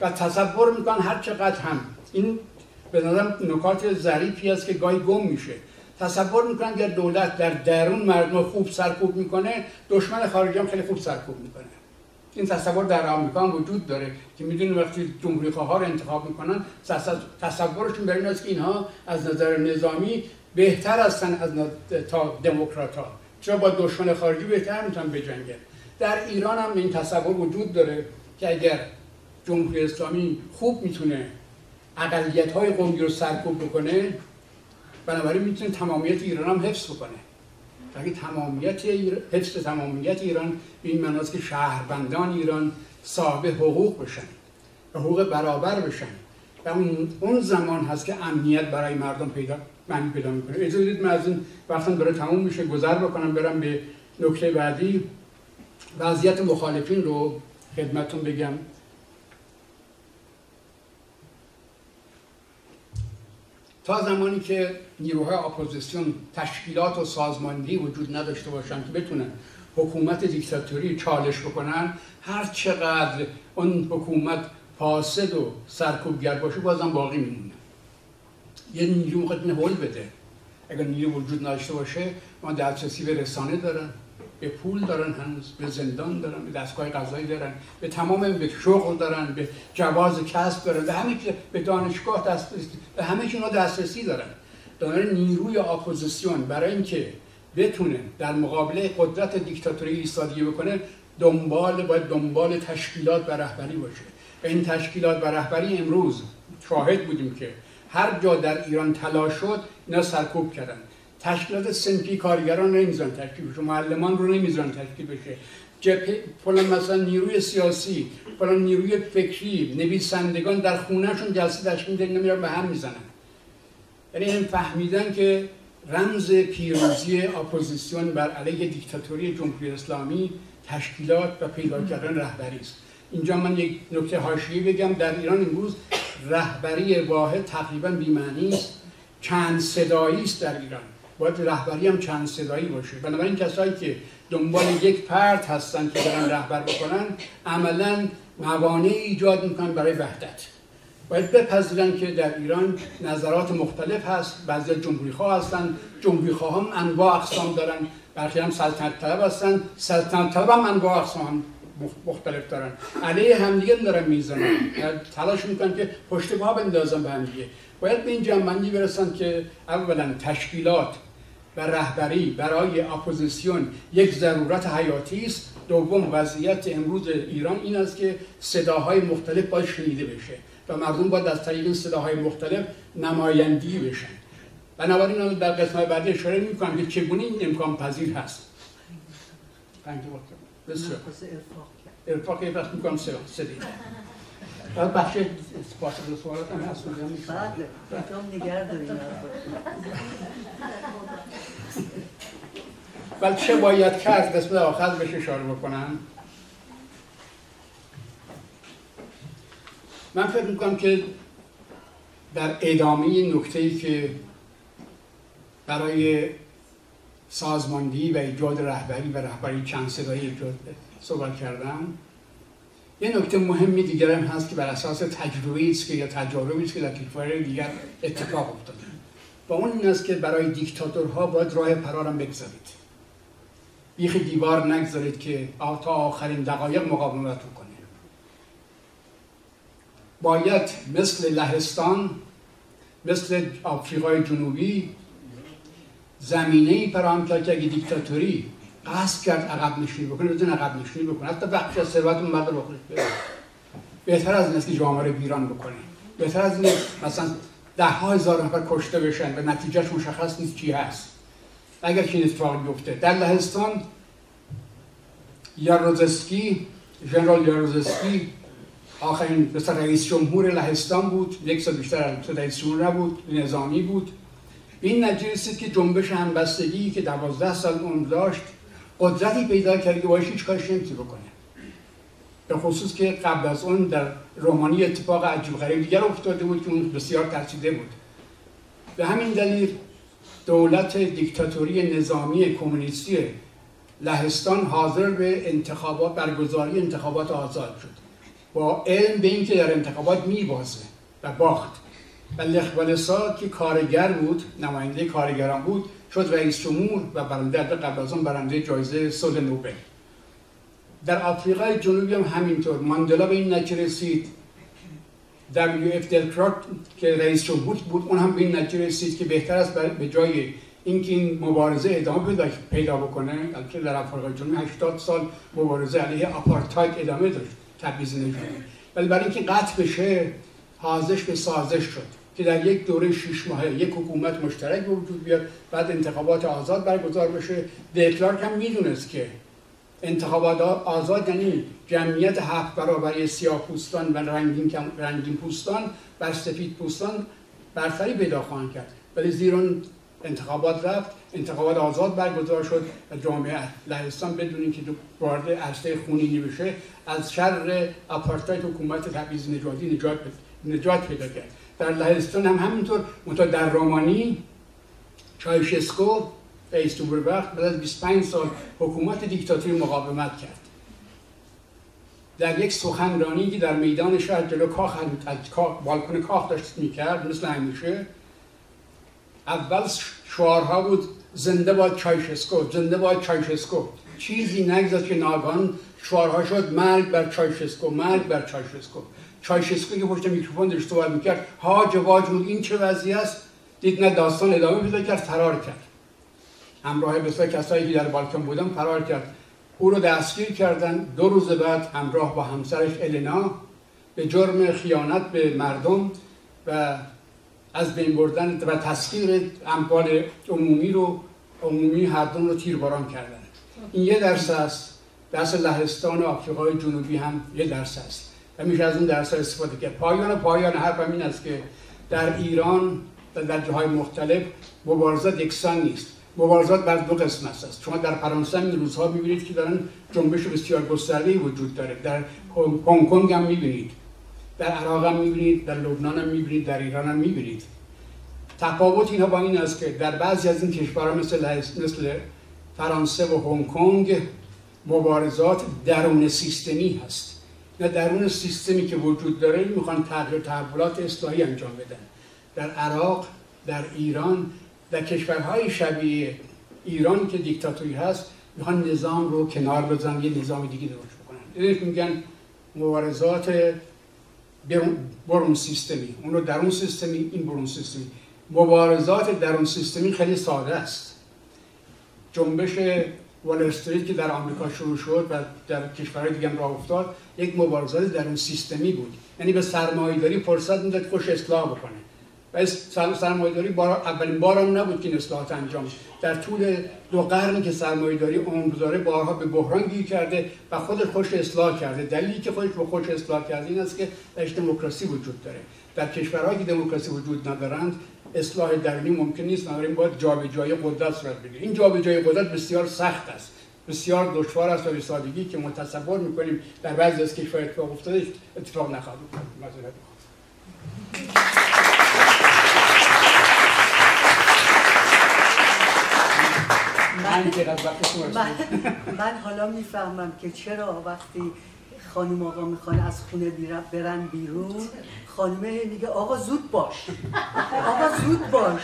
Speaker 3: و تصور می‌کنن هر چقدر هم. این به نظرم نکات ظریفی است که گاهی گم میشه. تصور می‌کنن اگر دولت در درون مردم خوب سرکوب می‌کنه دشمن خارجی هم خیلی خوب سرکوب می‌کنه. این تصور در آمریکا هم وجود داره که می‌دونید وقتی جمهوری ها رو انتخاب می‌کنن تصورشون بر این است که اینها از نظر نظامی بهتر هستن از تا دموکرات ها چرا با دشمن خارجی بهتر می‌تونن بجنگن؟ در ایران هم این تصور وجود داره که اگر جمهوری اسلامی خوب می‌تونه اقلیت های قومی رو سرکوب بکنه بنابراین می‌تونه تمامیت ایران هم حفظ بکنه. اگه تمامیت حفظ تمامیت ایران این معناست که شهروندان ایران صاحب حقوق بشن و حقوق برابر بشن. و اون زمان هست که امنیت برای مردم پیدا معنی پیدا می‌کنه. اجازه بدید من از این وقتم داره تموم میشه گذر بکنم برم به نکته بعدی. وضعیت مخالفین رو خدمتون بگم. تا زمانی که نیروهای اپوزیسیون تشکیلات و سازماندهی وجود نداشته باشن که بتونن حکومت دیکتاتوری چالش بکنن هر چقدر اون حکومت فاسد و سرکوبگر باشه بازم باقی میمونه. یه نیرو می‌خواد هول بده. اگر نیرو وجود نداشته باشه ما دسترسی به رسانه دارن. به پول دارن هنوز به زندان دارن به دستگاه قضایی دارن به تمام به شغل دارن به جواز کسب دارن به همه به دانشگاه دسترسی به همه دسترسی دارن. دارن نیروی اپوزیسیون برای اینکه بتونه در مقابله قدرت دیکتاتوری ایستادگی بکنه دنبال باید دنبال تشکیلات و رهبری باشه. و این تشکیلات و رهبری امروز شاهد بودیم که هر جا در ایران تلاش شد اینا سرکوب کردن. تشکیلات صنفی کارگران نمی‌ذارن تشکیل بشه معلمان رو نمی‌ذارن تشکیل بشه. جبهه فلان مثلا نیروی سیاسی فلان نیروی فکری نویسندگان در خونه‌شون جلسه تشکیل میدن میرن به هم می‌زنن. یعنی این فهمیدن که رمز پیروزی اپوزیسیون بر علیه دیکتاتوری جمهوری اسلامی تشکیلات و پیدا کردن رهبری است. اینجا من یک نکته حاشیه‌ای بگم. در ایران امروز رهبری واحد تقریبا بی‌معنی است. چند صدایی است در ایران. باید رهبری هم چند صدایی باشه. بنابراین کسایی که دنبال یک پرت هستن که دارن رهبر بکنن عملا موانع ایجاد می‌کنن برای وحدت. باید بپذیرن که در ایران نظرات مختلف هست بعضی جمهوری خواه هستن. جمهوری خواه هم انواع اقسام دارن. برخی هم سلطنت طلب هستن. سلطنت طلب هم انواع اقسام مختلف دارن. علیه همدیگه دارن می‌زنن. تلاش می‌کنن که پشت پا بندازن به همدیگه باید به این جنبندی برسن که اولا تشکیلات و رهبری برای اپوزیسیون یک ضرورت حیاتی است. دوم وضعیت امروز ایران این است که صداهای مختلف باید شنیده بشه و مردم باید از طریق این صداهای مختلف نمایندگی بشن. بنابراین در قسمت بعدی اشاره می‌کنم که چگونه این امکان پذیر هست. پنج بسیار. ارفاق یه وقت می‌کنم. سه بخش سپاس سوالات هم هست
Speaker 4: بله نگه داریم
Speaker 3: ولی چه باید کرد؟ قسمت آخر بهش اشاره بکنم. من فکر می‌کنم که در ادامه نکته ای که برای سازماندهی و ایجاد رهبری و رهبری چند صدایی ایجاد صحبت کردم یه نکته مهمی دیگر هم هست که بر اساس تجربه است که یا تجاربی است که در کشورهای دیگر اتفاق افتاده. و اون این است که برای دیکتاتورها باید راه پرارم بگذارید. بیخ دیوار نگذارید که تا آخرین دقایق مقاومت کنه باید مثل لهستان مثل آفریقای جنوبی زمینه ای فراهم کرد که اگه دیکتاتوری قصد کرد عقب نشینی بکنه بدون عقب نشینی بکنه. حتی بخشی از ثروت اون مرد بهتر از این است که جامعه رو ویران بکنه بهتر از این مثلا ده ها هزار نفر کشته بشن و نتیجهش مشخص نیست چی هست. اگر چنین اتفاقی بیفته. در لهستان یاروزسکی ژنرال یاروزسکی آخرین مثل رئیس جمهور لهستان بود. یک سال بیشتر رئیس جمهور نبود نظامی بود. این نتیجه رسید که جنبش همبستگی که دوازده سال اون داشت قدرتی پیدا کرد که باش هیچ کارش بکنه. به خصوص که قبل از اون در رومانی اتفاق عجیب غریب دیگر افتاده بود که اون بسیار ترسیده بود. به همین دلیل دولت دیکتاتوری نظامی کمونیستی لهستان حاضر به انتخابات برگزاری انتخابات آزاد شد. با علم به اینکه در انتخابات میبازه و باخت. و لخبالسا که کارگر بود نماینده کارگران بود شد رئیس جمهور و برنده قبل از برنده جایزه صلح نوبل. در آفریقای جنوبی هم همینطور. ماندلا به این نتیجه رسید. دبلیو اف دلکرات که رئیس جمهور بود اون هم به این نتیجه رسید که بهتر است به جای اینکه این مبارزه ادامه پیدا پیدا بکنه البته در آفریقای جنوبی 80 سال مبارزه علیه آپارتاید ادامه داشت تبعیض نژادی ولی برای اینکه قطع بشه حاضش به سازش شد. که در یک دوره شش ماهه یک حکومت مشترک وجود بیاد بعد انتخابات آزاد برگزار بشه. دکلارک هم می‌دونست که انتخابات آزاد یعنی جمعیت هفت برابری سیاه پوستان و رنگین, رنگین پوستان بر سفید پوستان برتری پیدا خواهند کرد. ولی زیر انتخابات رفت انتخابات آزاد برگزار شد و جامعه لهستان بدون که وارد عرصه خونینی بشه از شر آپارتاید حکومت تبعیض نژادی نجات پیدا کرد. در لهستان هم همینطور منتها در رومانی چایشسکو رئیس جمهور وقت بعد از 25 سال حکومت دیکتاتوری مقاومت کرد. در یک سخنرانی که در میدان شهر جلو کاخ بالکن کاخ داشت می‌کرد مثل همیشه اول شعارها بود زنده باد چایشسکو زنده باد چایشسکو چیزی نگذاشت که ناگان شعارها شد مرگ بر چایشسکو مرگ بر چایشسکو چایشسکو که پشت میکروفون داشت صحبت می‌کرد ها جواج بود این چه وضعی است؟ دید نه داستان ادامه پیدا کرد فرار کرد. همراه بسیار کسایی که در بالکن بودن فرار کرد. او رو دستگیر کردن. دو روز بعد همراه با همسرش النا به جرم خیانت به مردم و از بین بردن و تسخیر اموال عمومی رو عمومی هر رو تیرباران کردن. این یه درس است. درس لهستان و آفریقای جنوبی هم یه درس است. و میشه از اون درس استفاده کرد. پایان پایان حرفم این است که در ایران و در جاهای مختلف مبارزات یکسان نیست. مبارزات بر دو قسم است. شما در فرانسه این روزها می‌بینید که دارن جنبش بسیار گسترده وجود داره. در هنگ کنگ هم می‌بینید. در عراق هم می‌بینید. در لبنان هم می‌بینید. در ایران هم می‌بینید. تفاوت اینها با این است که در بعضی از این کشورها مثل مثل فرانسه و هنگ کنگ مبارزات درون سیستمی هست. نه درون سیستمی که وجود داره می‌خوان تغییر تحولات اصلاحی انجام بدن. در عراق در ایران در کشورهای شبیه ایران که دیکتاتوری هست می‌خوان نظام رو کنار بزنن یه نظام دیگه درست بکنن. میگن مبارزات برون سیستمی اون رو درون سیستمی این برون سیستمی. مبارزات درون سیستمی خیلی ساده است. جنبش وال استریت که در آمریکا شروع شد و در کشورهای دیگه راه افتاد یک مبارزات درون سیستمی بود. یعنی به سرمایه‌داری فرصت می‌داد خوش اصلاح بکنه. و سرمایه‌داری بار اولین بار هم نبود که این اصلاحات انجام در طول دو قرن که سرمایه‌داری عمر داره بارها به بحران گیر کرده و خودش خوش اصلاح کرده. دلیلی که خودش به خوش اصلاح کرده این است که دموکراسی وجود داره. در کشورهایی که دموکراسی وجود ندارند اصلاح درونی ممکن نیست بنابراین باید جابجایی قدرت صورت بگیره. این جابجایی قدرت بسیار سخت است. بسیار دشوار است و به سادگی که ما تصور می‌کنیم در بعضی از کشور اتفاق افتاده اتفاق نخواهد افتاد.
Speaker 4: من, من حالا می‌فهمم که چرا وقتی خانم آقا می‌خوان از خونه برن بیرون خانمه میگه آقا زود باش. آقا زود باش.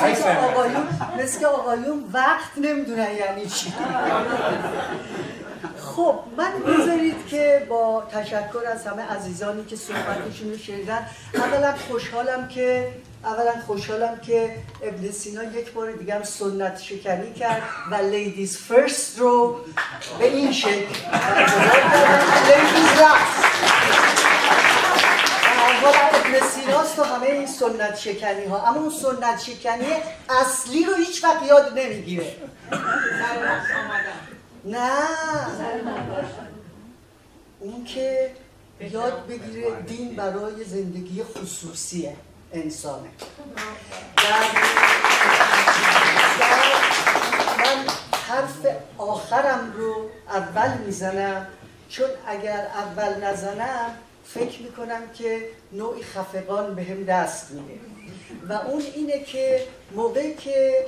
Speaker 4: مثل که آقایون مثل آقایون وقت نمی‌دونن یعنی چی. خب من بذارید که با تشکر از همه عزیزانی که صحبتشون رو شنیدن اولا خوشحالم که اولا خوشحالم که ابن سینا یک بار دیگه هم سنت شکنی کرد و ladies first رو به این شکل ladies first ابن سیناست و همه این سنت شکنی ها اما اون سنت شکنی اصلی رو هیچ وقت یاد نمی‌گیره. نه. اون که یاد بگیره دین برای زندگی خصوصیه. انسانه. من حرف آخرم رو اول می‌زنم چون اگر اول نزنم فکر می‌کنم که نوعی خفقان به هم دست میده. و اون اینه که موقعی که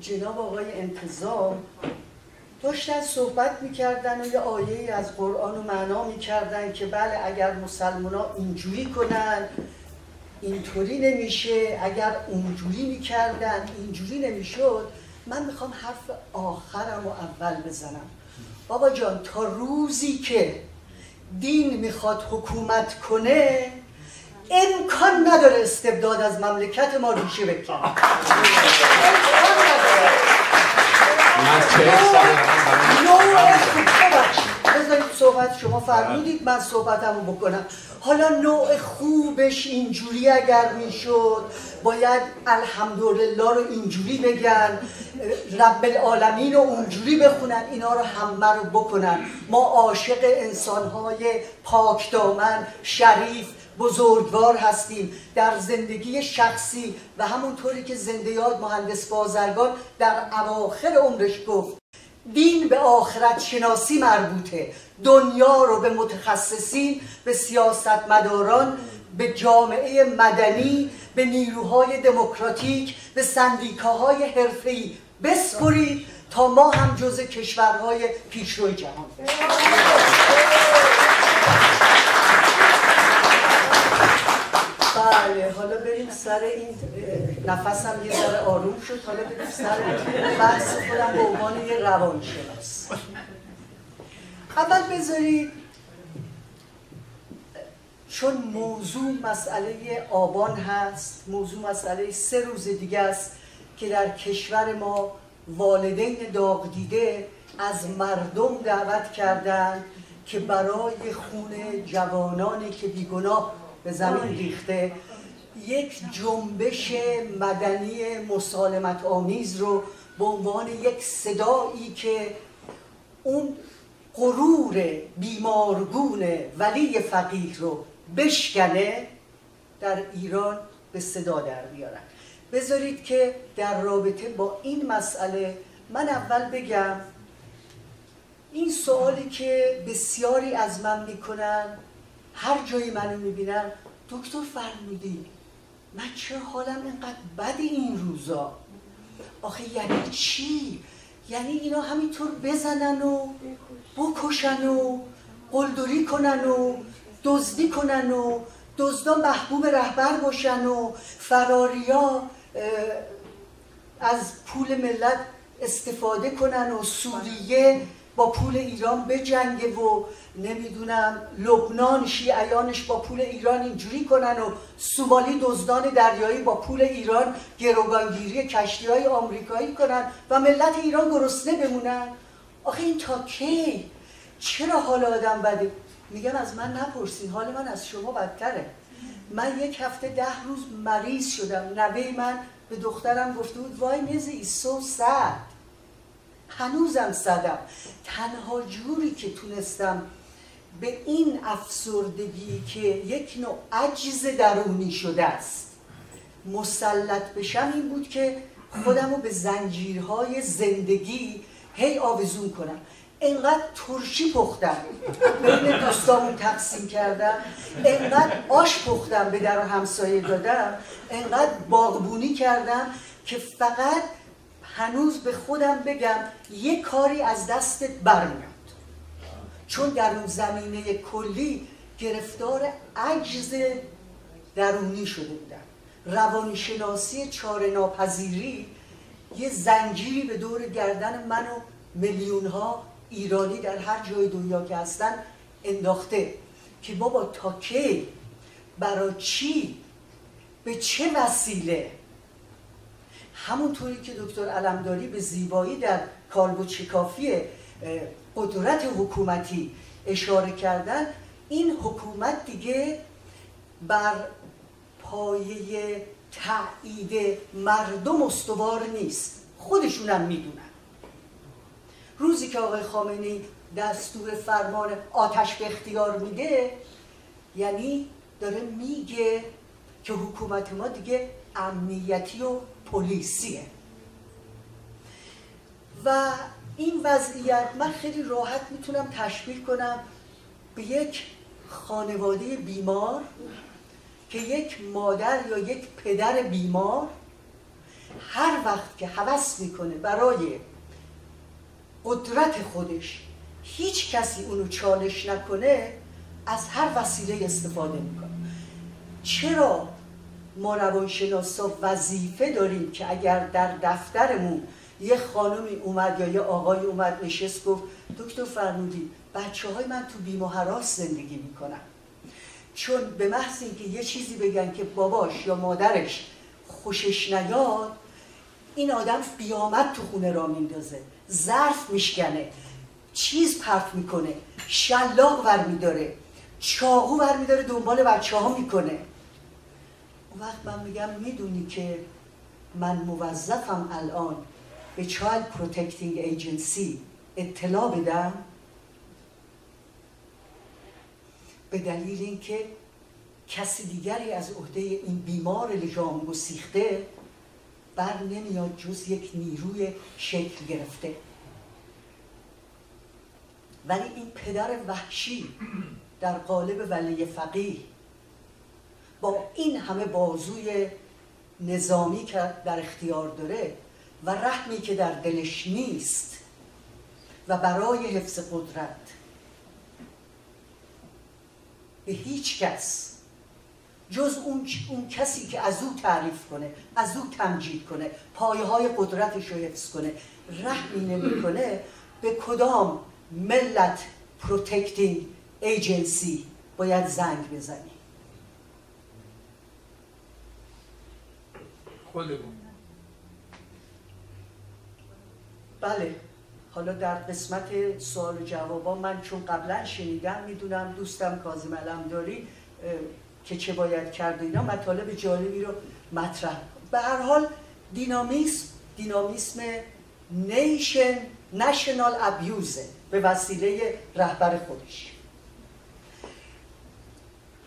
Speaker 4: جناب آقای انتظام داشتن صحبت می‌کردن و یه آیه از قرآن و معنا می‌کردن که بله اگر مسلمان ها اینجوری کنن اینطوری نمیشه. اگر اونجوری می‌کردن اینجوری نمی‌شد. من می‌خوام حرف آخرم رو اول بزنم. بابا جان تا روزی که دین می‌خواد حکومت کنه امکان نداره استبداد از مملکت ما ریشه بکنه امکان نداره. صحبت شما فرمودید من صحبتمو بکنم. حالا نوع خوبش اینجوری اگر می‌شد باید الحمدلله رو اینجوری بگن رب العالمین رو اونجوری بخونن اینا رو همه رو بکنن. ما عاشق انسانهای پاک دامن شریف بزرگوار هستیم. در زندگی شخصی و همونطوری که زنده یاد مهندس بازرگان در اواخر عمرش گفت دین به آخرت شناسی مربوطه. دنیا رو به متخصصین به سیاستمداران به جامعه مدنی به نیروهای دموکراتیک به سندیکاهای حرفه‌ای بسپرید تا ما هم جز کشورهای پیشروی جهان بله حالا بریم سر این نفسم یه ذره آروم شد. حالا بریم سر بحث خودم به عنوان یه روانشناس. اول بذارید چون موضوع مسئله آبان هست موضوع مسئله سه روز دیگه است که در کشور ما والدین داغ دیده از مردم دعوت کردند که برای خون جوانانی که بیگناه به زمین ریخته یک جنبش مدنی مسالمت آمیز رو به عنوان یک صدایی که اون غرور بیمارگون ولی فقیه رو بشکنه در ایران به صدا در بیارن بذارید که در رابطه با این مسئله من اول بگم این سوالی که بسیاری از من می‌کنن هر جایی منو می‌بینم دکتر فرمودی من چرا حالم اینقدر بد این روزا آخه یعنی چی؟ یعنی اینا همینطور بزنن و بکشن و قلدری کنن و دزدی کنن و دزدا محبوب رهبر باشن و فراریا از پول ملت استفاده کنن و سوریه با پول ایران بجنگه و نمی‌دونم لبنان شیعیانش با پول ایران اینجوری کنن و سومالی دزدان دریایی با پول ایران گروگانگیری کشتی های آمریکایی کنن و ملت ایران گرسنه بمونن. آخه این تا کی؟ چرا حال آدم بده؟ میگم از من نپرسین حال من از شما بدتره. من یک هفته ده روز مریض شدم. نوه من به دخترم گفته بود وای میزی سو سد هنوزم صدم تنها جوری که تونستم به این افسردگی که یک نوع عجز درونی شده است مسلط بشم این بود که خودم رو به زنجیرهای زندگی هی آویزون کنم. انقدر ترشی پختم. بین دوستامون تقسیم کردم. انقدر آش پختم به در همسایه دادم. انقدر باغبونی کردم که فقط هنوز به خودم بگم یه کاری از دستت برمیاد. چون در اون زمینه کلی گرفتار عجز درونی شده بودم. روانشناسی چاره ناپذیری یه زنجیری به دور گردن من و میلیون ها ایرانی در هر جای دنیا که هستن انداخته که بابا تا کی؟ برای چی؟ به چه وسیله؟ همونطوری که دکتر علمداری به زیبایی در کالبو چکافی قدرت حکومتی اشاره کردن این حکومت دیگه بر پایه تایید مردم استوار نیست. خودشونم می‌دونن. روزی که آقای خامنه‌ای دستور فرمان آتش به اختیار میده یعنی داره میگه که حکومت ما دیگه امنیتی و پلیسیه. و این وضعیت من خیلی راحت می‌تونم تشبیه کنم به یک خانواده بیمار که یک مادر یا یک پدر بیمار هر وقت که حوث می‌کنه برای قدرت خودش هیچ کسی اونو چالش نکنه از هر وسیله استفاده می‌کنه. چرا ما روانشناسا وظیفه داریم که اگر در دفترمون یه خانمی اومد یا یه آقای اومد نشست گفت دکتر فرمودی بچه های من تو بیم و حراس زندگی می‌کنن. چون به محض اینکه یه چیزی بگن که باباش یا مادرش خوشش نیاد این آدم میامد تو خونه را میندازه ظرف میشکنه چیز پرت می‌کنه شلاق ور میداره چاقو ور میداره دنبال بچه ها می‌کنه. اون وقت من میگم می‌دونی که من موظفم الان به child protecting agency اطلاع بدم؟ به دلیل اینکه کسی دیگری از عهده این بیمار لجام گسیخته بر نمیاد جز یک نیروی شکل گرفته. ولی این پدر وحشی در قالب ولی فقیه با این همه بازوی نظامی که در اختیار داره و رحمی که در دلش نیست و برای حفظ قدرت به هیچ کس جز اون, اون کسی که از او تعریف کنه از او تمجید کنه پایه های قدرتش رو حفظ کنه رحمی نمی‌کنه به کدام ملت protecting agency باید زنگ بزنی؟
Speaker 3: خودمون.
Speaker 4: بله. حالا در قسمت سوال و جوابا من چون قبلا شنیدم می‌دونم دوستم کازم علمداری که چه باید کرد اینا مطالب جالبی رو مطرح به هر حال دینامیسم دینامیسم نیشن نشنال ابیوزه به وسیله رهبر خودش.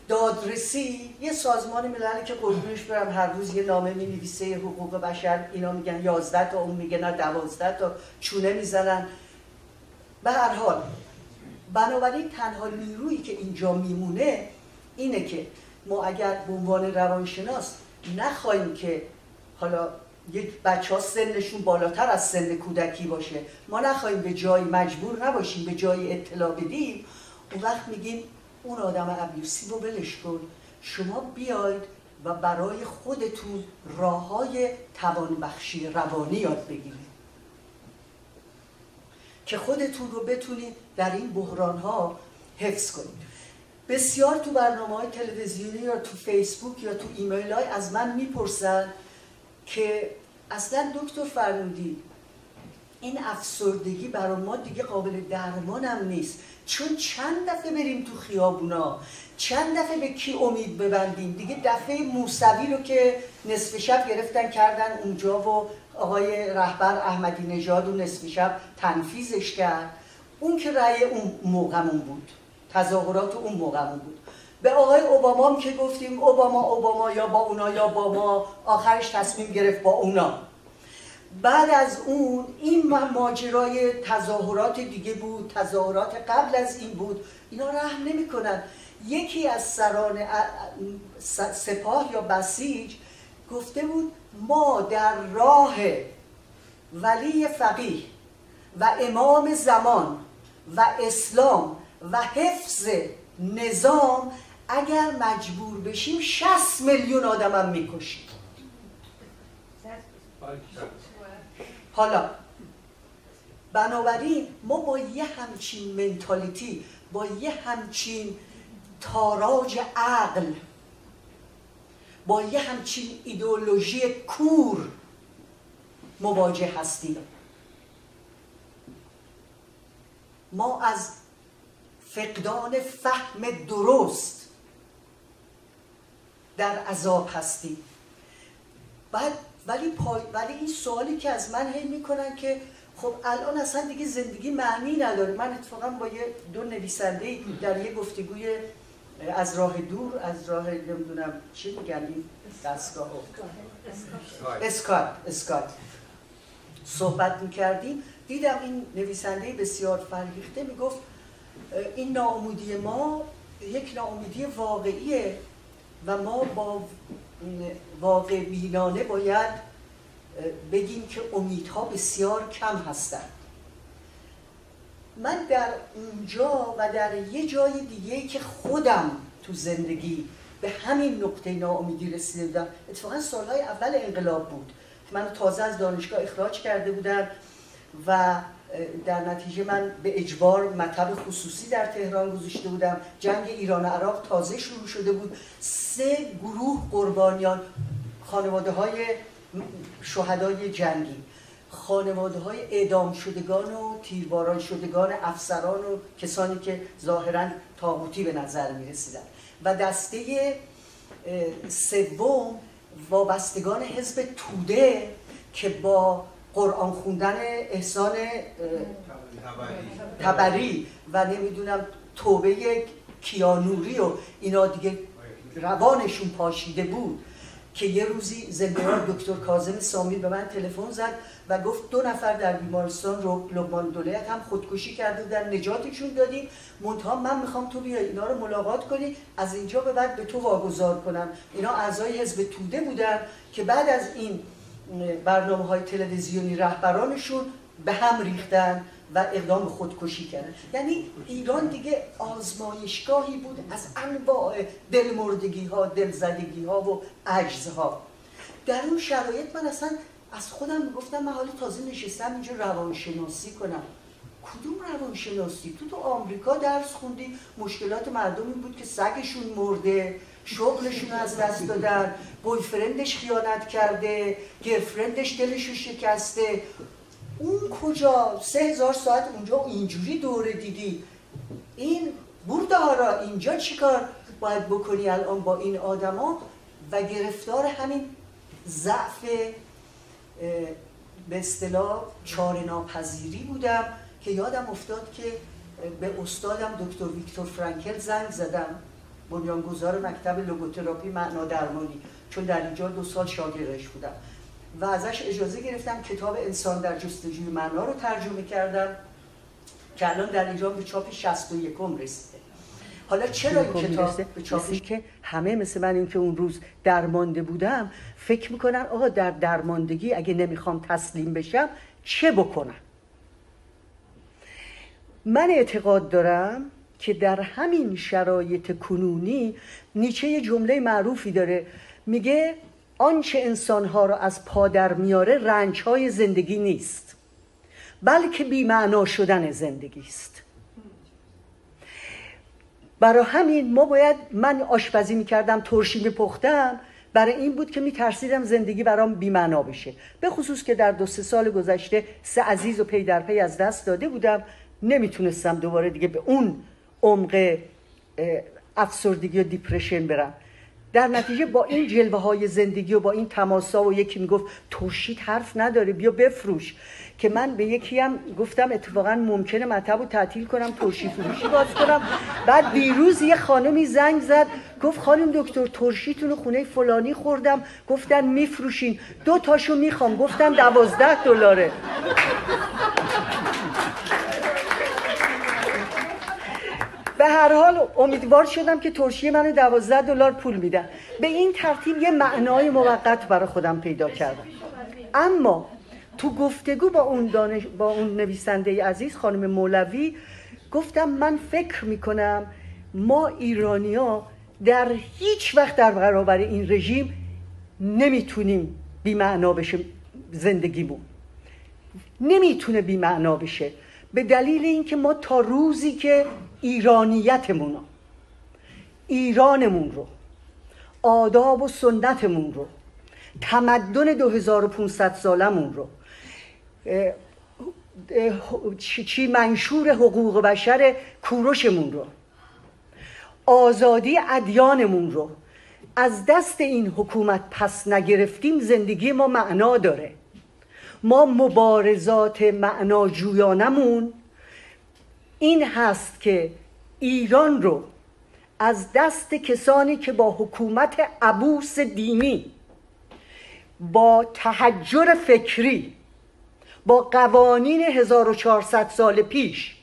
Speaker 4: دادرسی یه سازمان ملل که قربونش برم هر روز یه نامه می نویسه حقوق بشر اینا میگن 11 تا اون میگه نه 12 تا چونه می‌زنن. به هر حال بنابراین تنها نیرویی که اینجا میمونه اینه که ما اگر به عنوان روانشناس نخواهیم که حالا یک بچه ها سنشون بالاتر از سن کودکی باشه ما نخواهیم به جای مجبور نباشیم به جای اطلاع بدیم اون وقت میگیم اون آدم ابیوسی رو ولش کن. شما بیاید و برای خودتون راه های توانبخشی روانی یاد بگیرید. که خودتون رو بتونید در این بحران ها حفظ کنید. بسیار تو برنامه های تلویزیونی یا تو فیسبوک یا تو ایمیل های از من می‌پرسن که اصلا دکتر فرمودی این افسردگی برای ما دیگه قابل درمانم نیست. چون چند دفعه بریم تو خیابونا چند دفعه به کی امید ببندیم؟ دیگه دفعه موسوی رو که نصف شب گرفتن کردن اونجا و آقای رهبر احمدی نژاد و نصف شب تنفیزش کرد. اون که رأی اون موقعمون بود تظاهرات اون موقعمون بود. به آقای اوباما هم که گفتیم اوباما اوباما یا با اونا یا با ما آخرش تصمیم گرفت با اونا. بعد از اون این ماجرای تظاهرات دیگه بود تظاهرات قبل از این بود. اینا رحم نمی‌کنن. یکی از سران سپاه یا بسیج گفته بود ما در راه ولی فقیه و امام زمان و اسلام و حفظ نظام اگر مجبور بشیم 60 میلیون آدم هم می‌کشیم حالا بنابراین ما با یه همچین منتالیتی با یه همچین تاراج عقل با یه همچین ایدئولوژی کور مواجه هستیم. ما از فقدان فهم درست در عذاب هستیم. بعد ولی, ولی این سوالی که از من هی می‌کنن که خب الان اصلا دیگه زندگی معنی نداره. من اتفاقا با یه دو نویسنده در یه گفتگوی از راه دور از راه نمی‌دونم چی میگن این دستگاه. اسکات اسکات صحبت می‌کردیم. دیدم این نویسنده بسیار فرهیخته می‌گفت این ناامیدی ما یک ناامیدی واقعیه و ما با واقع بینانه باید بگیم که امیدها بسیار کم هستند. من در اونجا و در یه جای دیگه که خودم تو زندگی به همین نقطه ناامیدی رسیده بودم اتفاقا سالهای اول انقلاب بود. من تازه از دانشگاه اخراج کرده بودم و در نتیجه من به اجبار مطب خصوصی در تهران گذاشته بودم. جنگ ایران و عراق تازه شروع شده بود. سه گروه قربانیان خانواده های شهدای جنگی خانواده های اعدام شدگان و تیرباران شدگان افسران و کسانی که ظاهرا تاغوتی به نظر می رسیدن و دسته سوم وابستگان حزب توده که با قرآن خوندن احسان تبری. و نمی‌دونم توبه کیانوری و اینا دیگه روانشون پاشیده بود که یه روزی زندگار دکتر کاظم سامی به من تلفن زد و گفت دو نفر در بیمارستان رو لبمان دولت هم خودکشی کرده بودن نجاتشون دادیم. منتها من می‌خوام تو بیای اینا رو ملاقات کنی از اینجا به بعد به تو واگذار کنم. اینا اعضای حزب توده بودن که بعد از این برنامه های تلویزیونی رهبرانشون به هم ریختن و اقدام خودکشی کردن. یعنی ایران دیگه آزمایشگاهی بود از انواع دلمردگی ها دلزدگی ها و عجزها. در اون شرایط من اصلا از خودم می‌گفتم من حالا تازه نشستم اینجا روانشناسی کنم. کدوم روانشناسی؟ تو تو آمریکا درس خوندی مشکلات مردم این بود که سگشون مرده. شغلشون از دست دادن. بویفرندش خیانت کرده. گرفرندش دلشو شکسته. اون کجا؟ سه هزار ساعت اونجا اینجوری دوره دیدی. این بردارا اینجا چیکار باید بکنی الان با این آدما؟ و گرفتار همین ضعف به اصطلاح چار ناپذیری بودم که یادم افتاد که به استادم دکتر ویکتور فرانکل زنگ زدم. بنیانگذار مکتب لوگوتراپی معنا درمانی چون در اینجا دو سال شاگردش بودم. و ازش اجازه گرفتم کتاب انسان در جستجوی معنا رو ترجمه کردم که الان در اینجا به چاپ 61 رسیده. حالا چرا این کتاب به چاپی که همه مثل من اینکه اون روز درمانده بودم فکر می‌کنن آقا در درماندگی اگه نمی‌خوام تسلیم بشم چه بکنم؟ من اعتقاد دارم که در همین شرایط کنونی نیچه یه جمله معروفی داره. میگه آنچه انسانها را از پادر میاره رنجهای زندگی نیست بلکه بی‌معنا شدن زندگی است. برای همین ما باید من آشپزی می‌کردم ترشی میپختم برای این بود که میترسیدم زندگی برام بی‌معنا بشه. به خصوص که در دو سه سال گذشته سه عزیز رو پی در پی از دست داده بودم نمی‌تونستم دوباره دیگه به اون عمق افسردگی و depression برم. در نتیجه با این جلوه های زندگی و با این تماسا و یکی می‌گفت ترشید حرف نداره بیا بفروش. که من به یکی هم گفتم اتفاقا ممکنه مطب رو تعطیل کنم ترشی فروشی باز کنم. بعد دیروز یه خانمی زنگ زد گفت خانم دکتر ترشیتون رو خونه فلانی خوردم. گفتن میفروشین. دو تاشو می‌خوام. گفتم دوازده دلاره. به هر حال امیدوار شدم که ترشی منو دوازده دلار پول میدن. به این ترتیب یه معنای موقت برای خودم پیدا کردم. اما تو گفتگو با اون, دانش با اون نویسنده عزیز خانم مولوی گفتم من فکر می‌کنم ما ایرانیا در هیچ وقت در برابر این رژیم نمی‌تونیم بیمعنا بشه زندگیمون. نمی‌تونه بیمعنا بشه. به دلیل اینکه ما تا روزی که ایرانیتمون ایرانمون رو آداب و سنتمون رو تمدن 2500 سالمون رو چی منشور حقوق بشر کوروشمون رو آزادی ادیانمون رو از دست این حکومت پس نگرفتیم زندگی ما معنا داره. ما مبارزات معناجویانمون این هست که ایران رو از دست کسانی که با حکومت عبوس دینی با تحجر فکری با قوانین 1400 سال پیش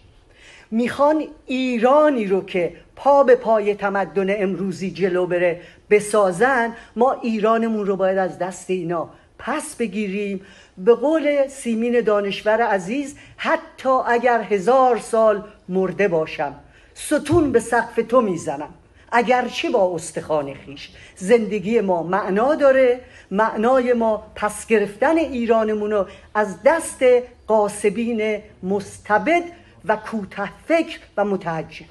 Speaker 4: می‌خوان ایرانی رو که پا به پای تمدن امروزی جلو بره بسازن ما ایرانمون رو باید از دست اینا پس بگیریم. به قول سیمین دانشور عزیز حتی اگر هزار سال مرده باشم ستون به سقف تو می‌زنم. اگرچه با استخوان خیش زندگی ما معنا داره. معنای ما پس گرفتن ایرانمون رو از دست قاسبین مستبد و کوته فکر و متحجر.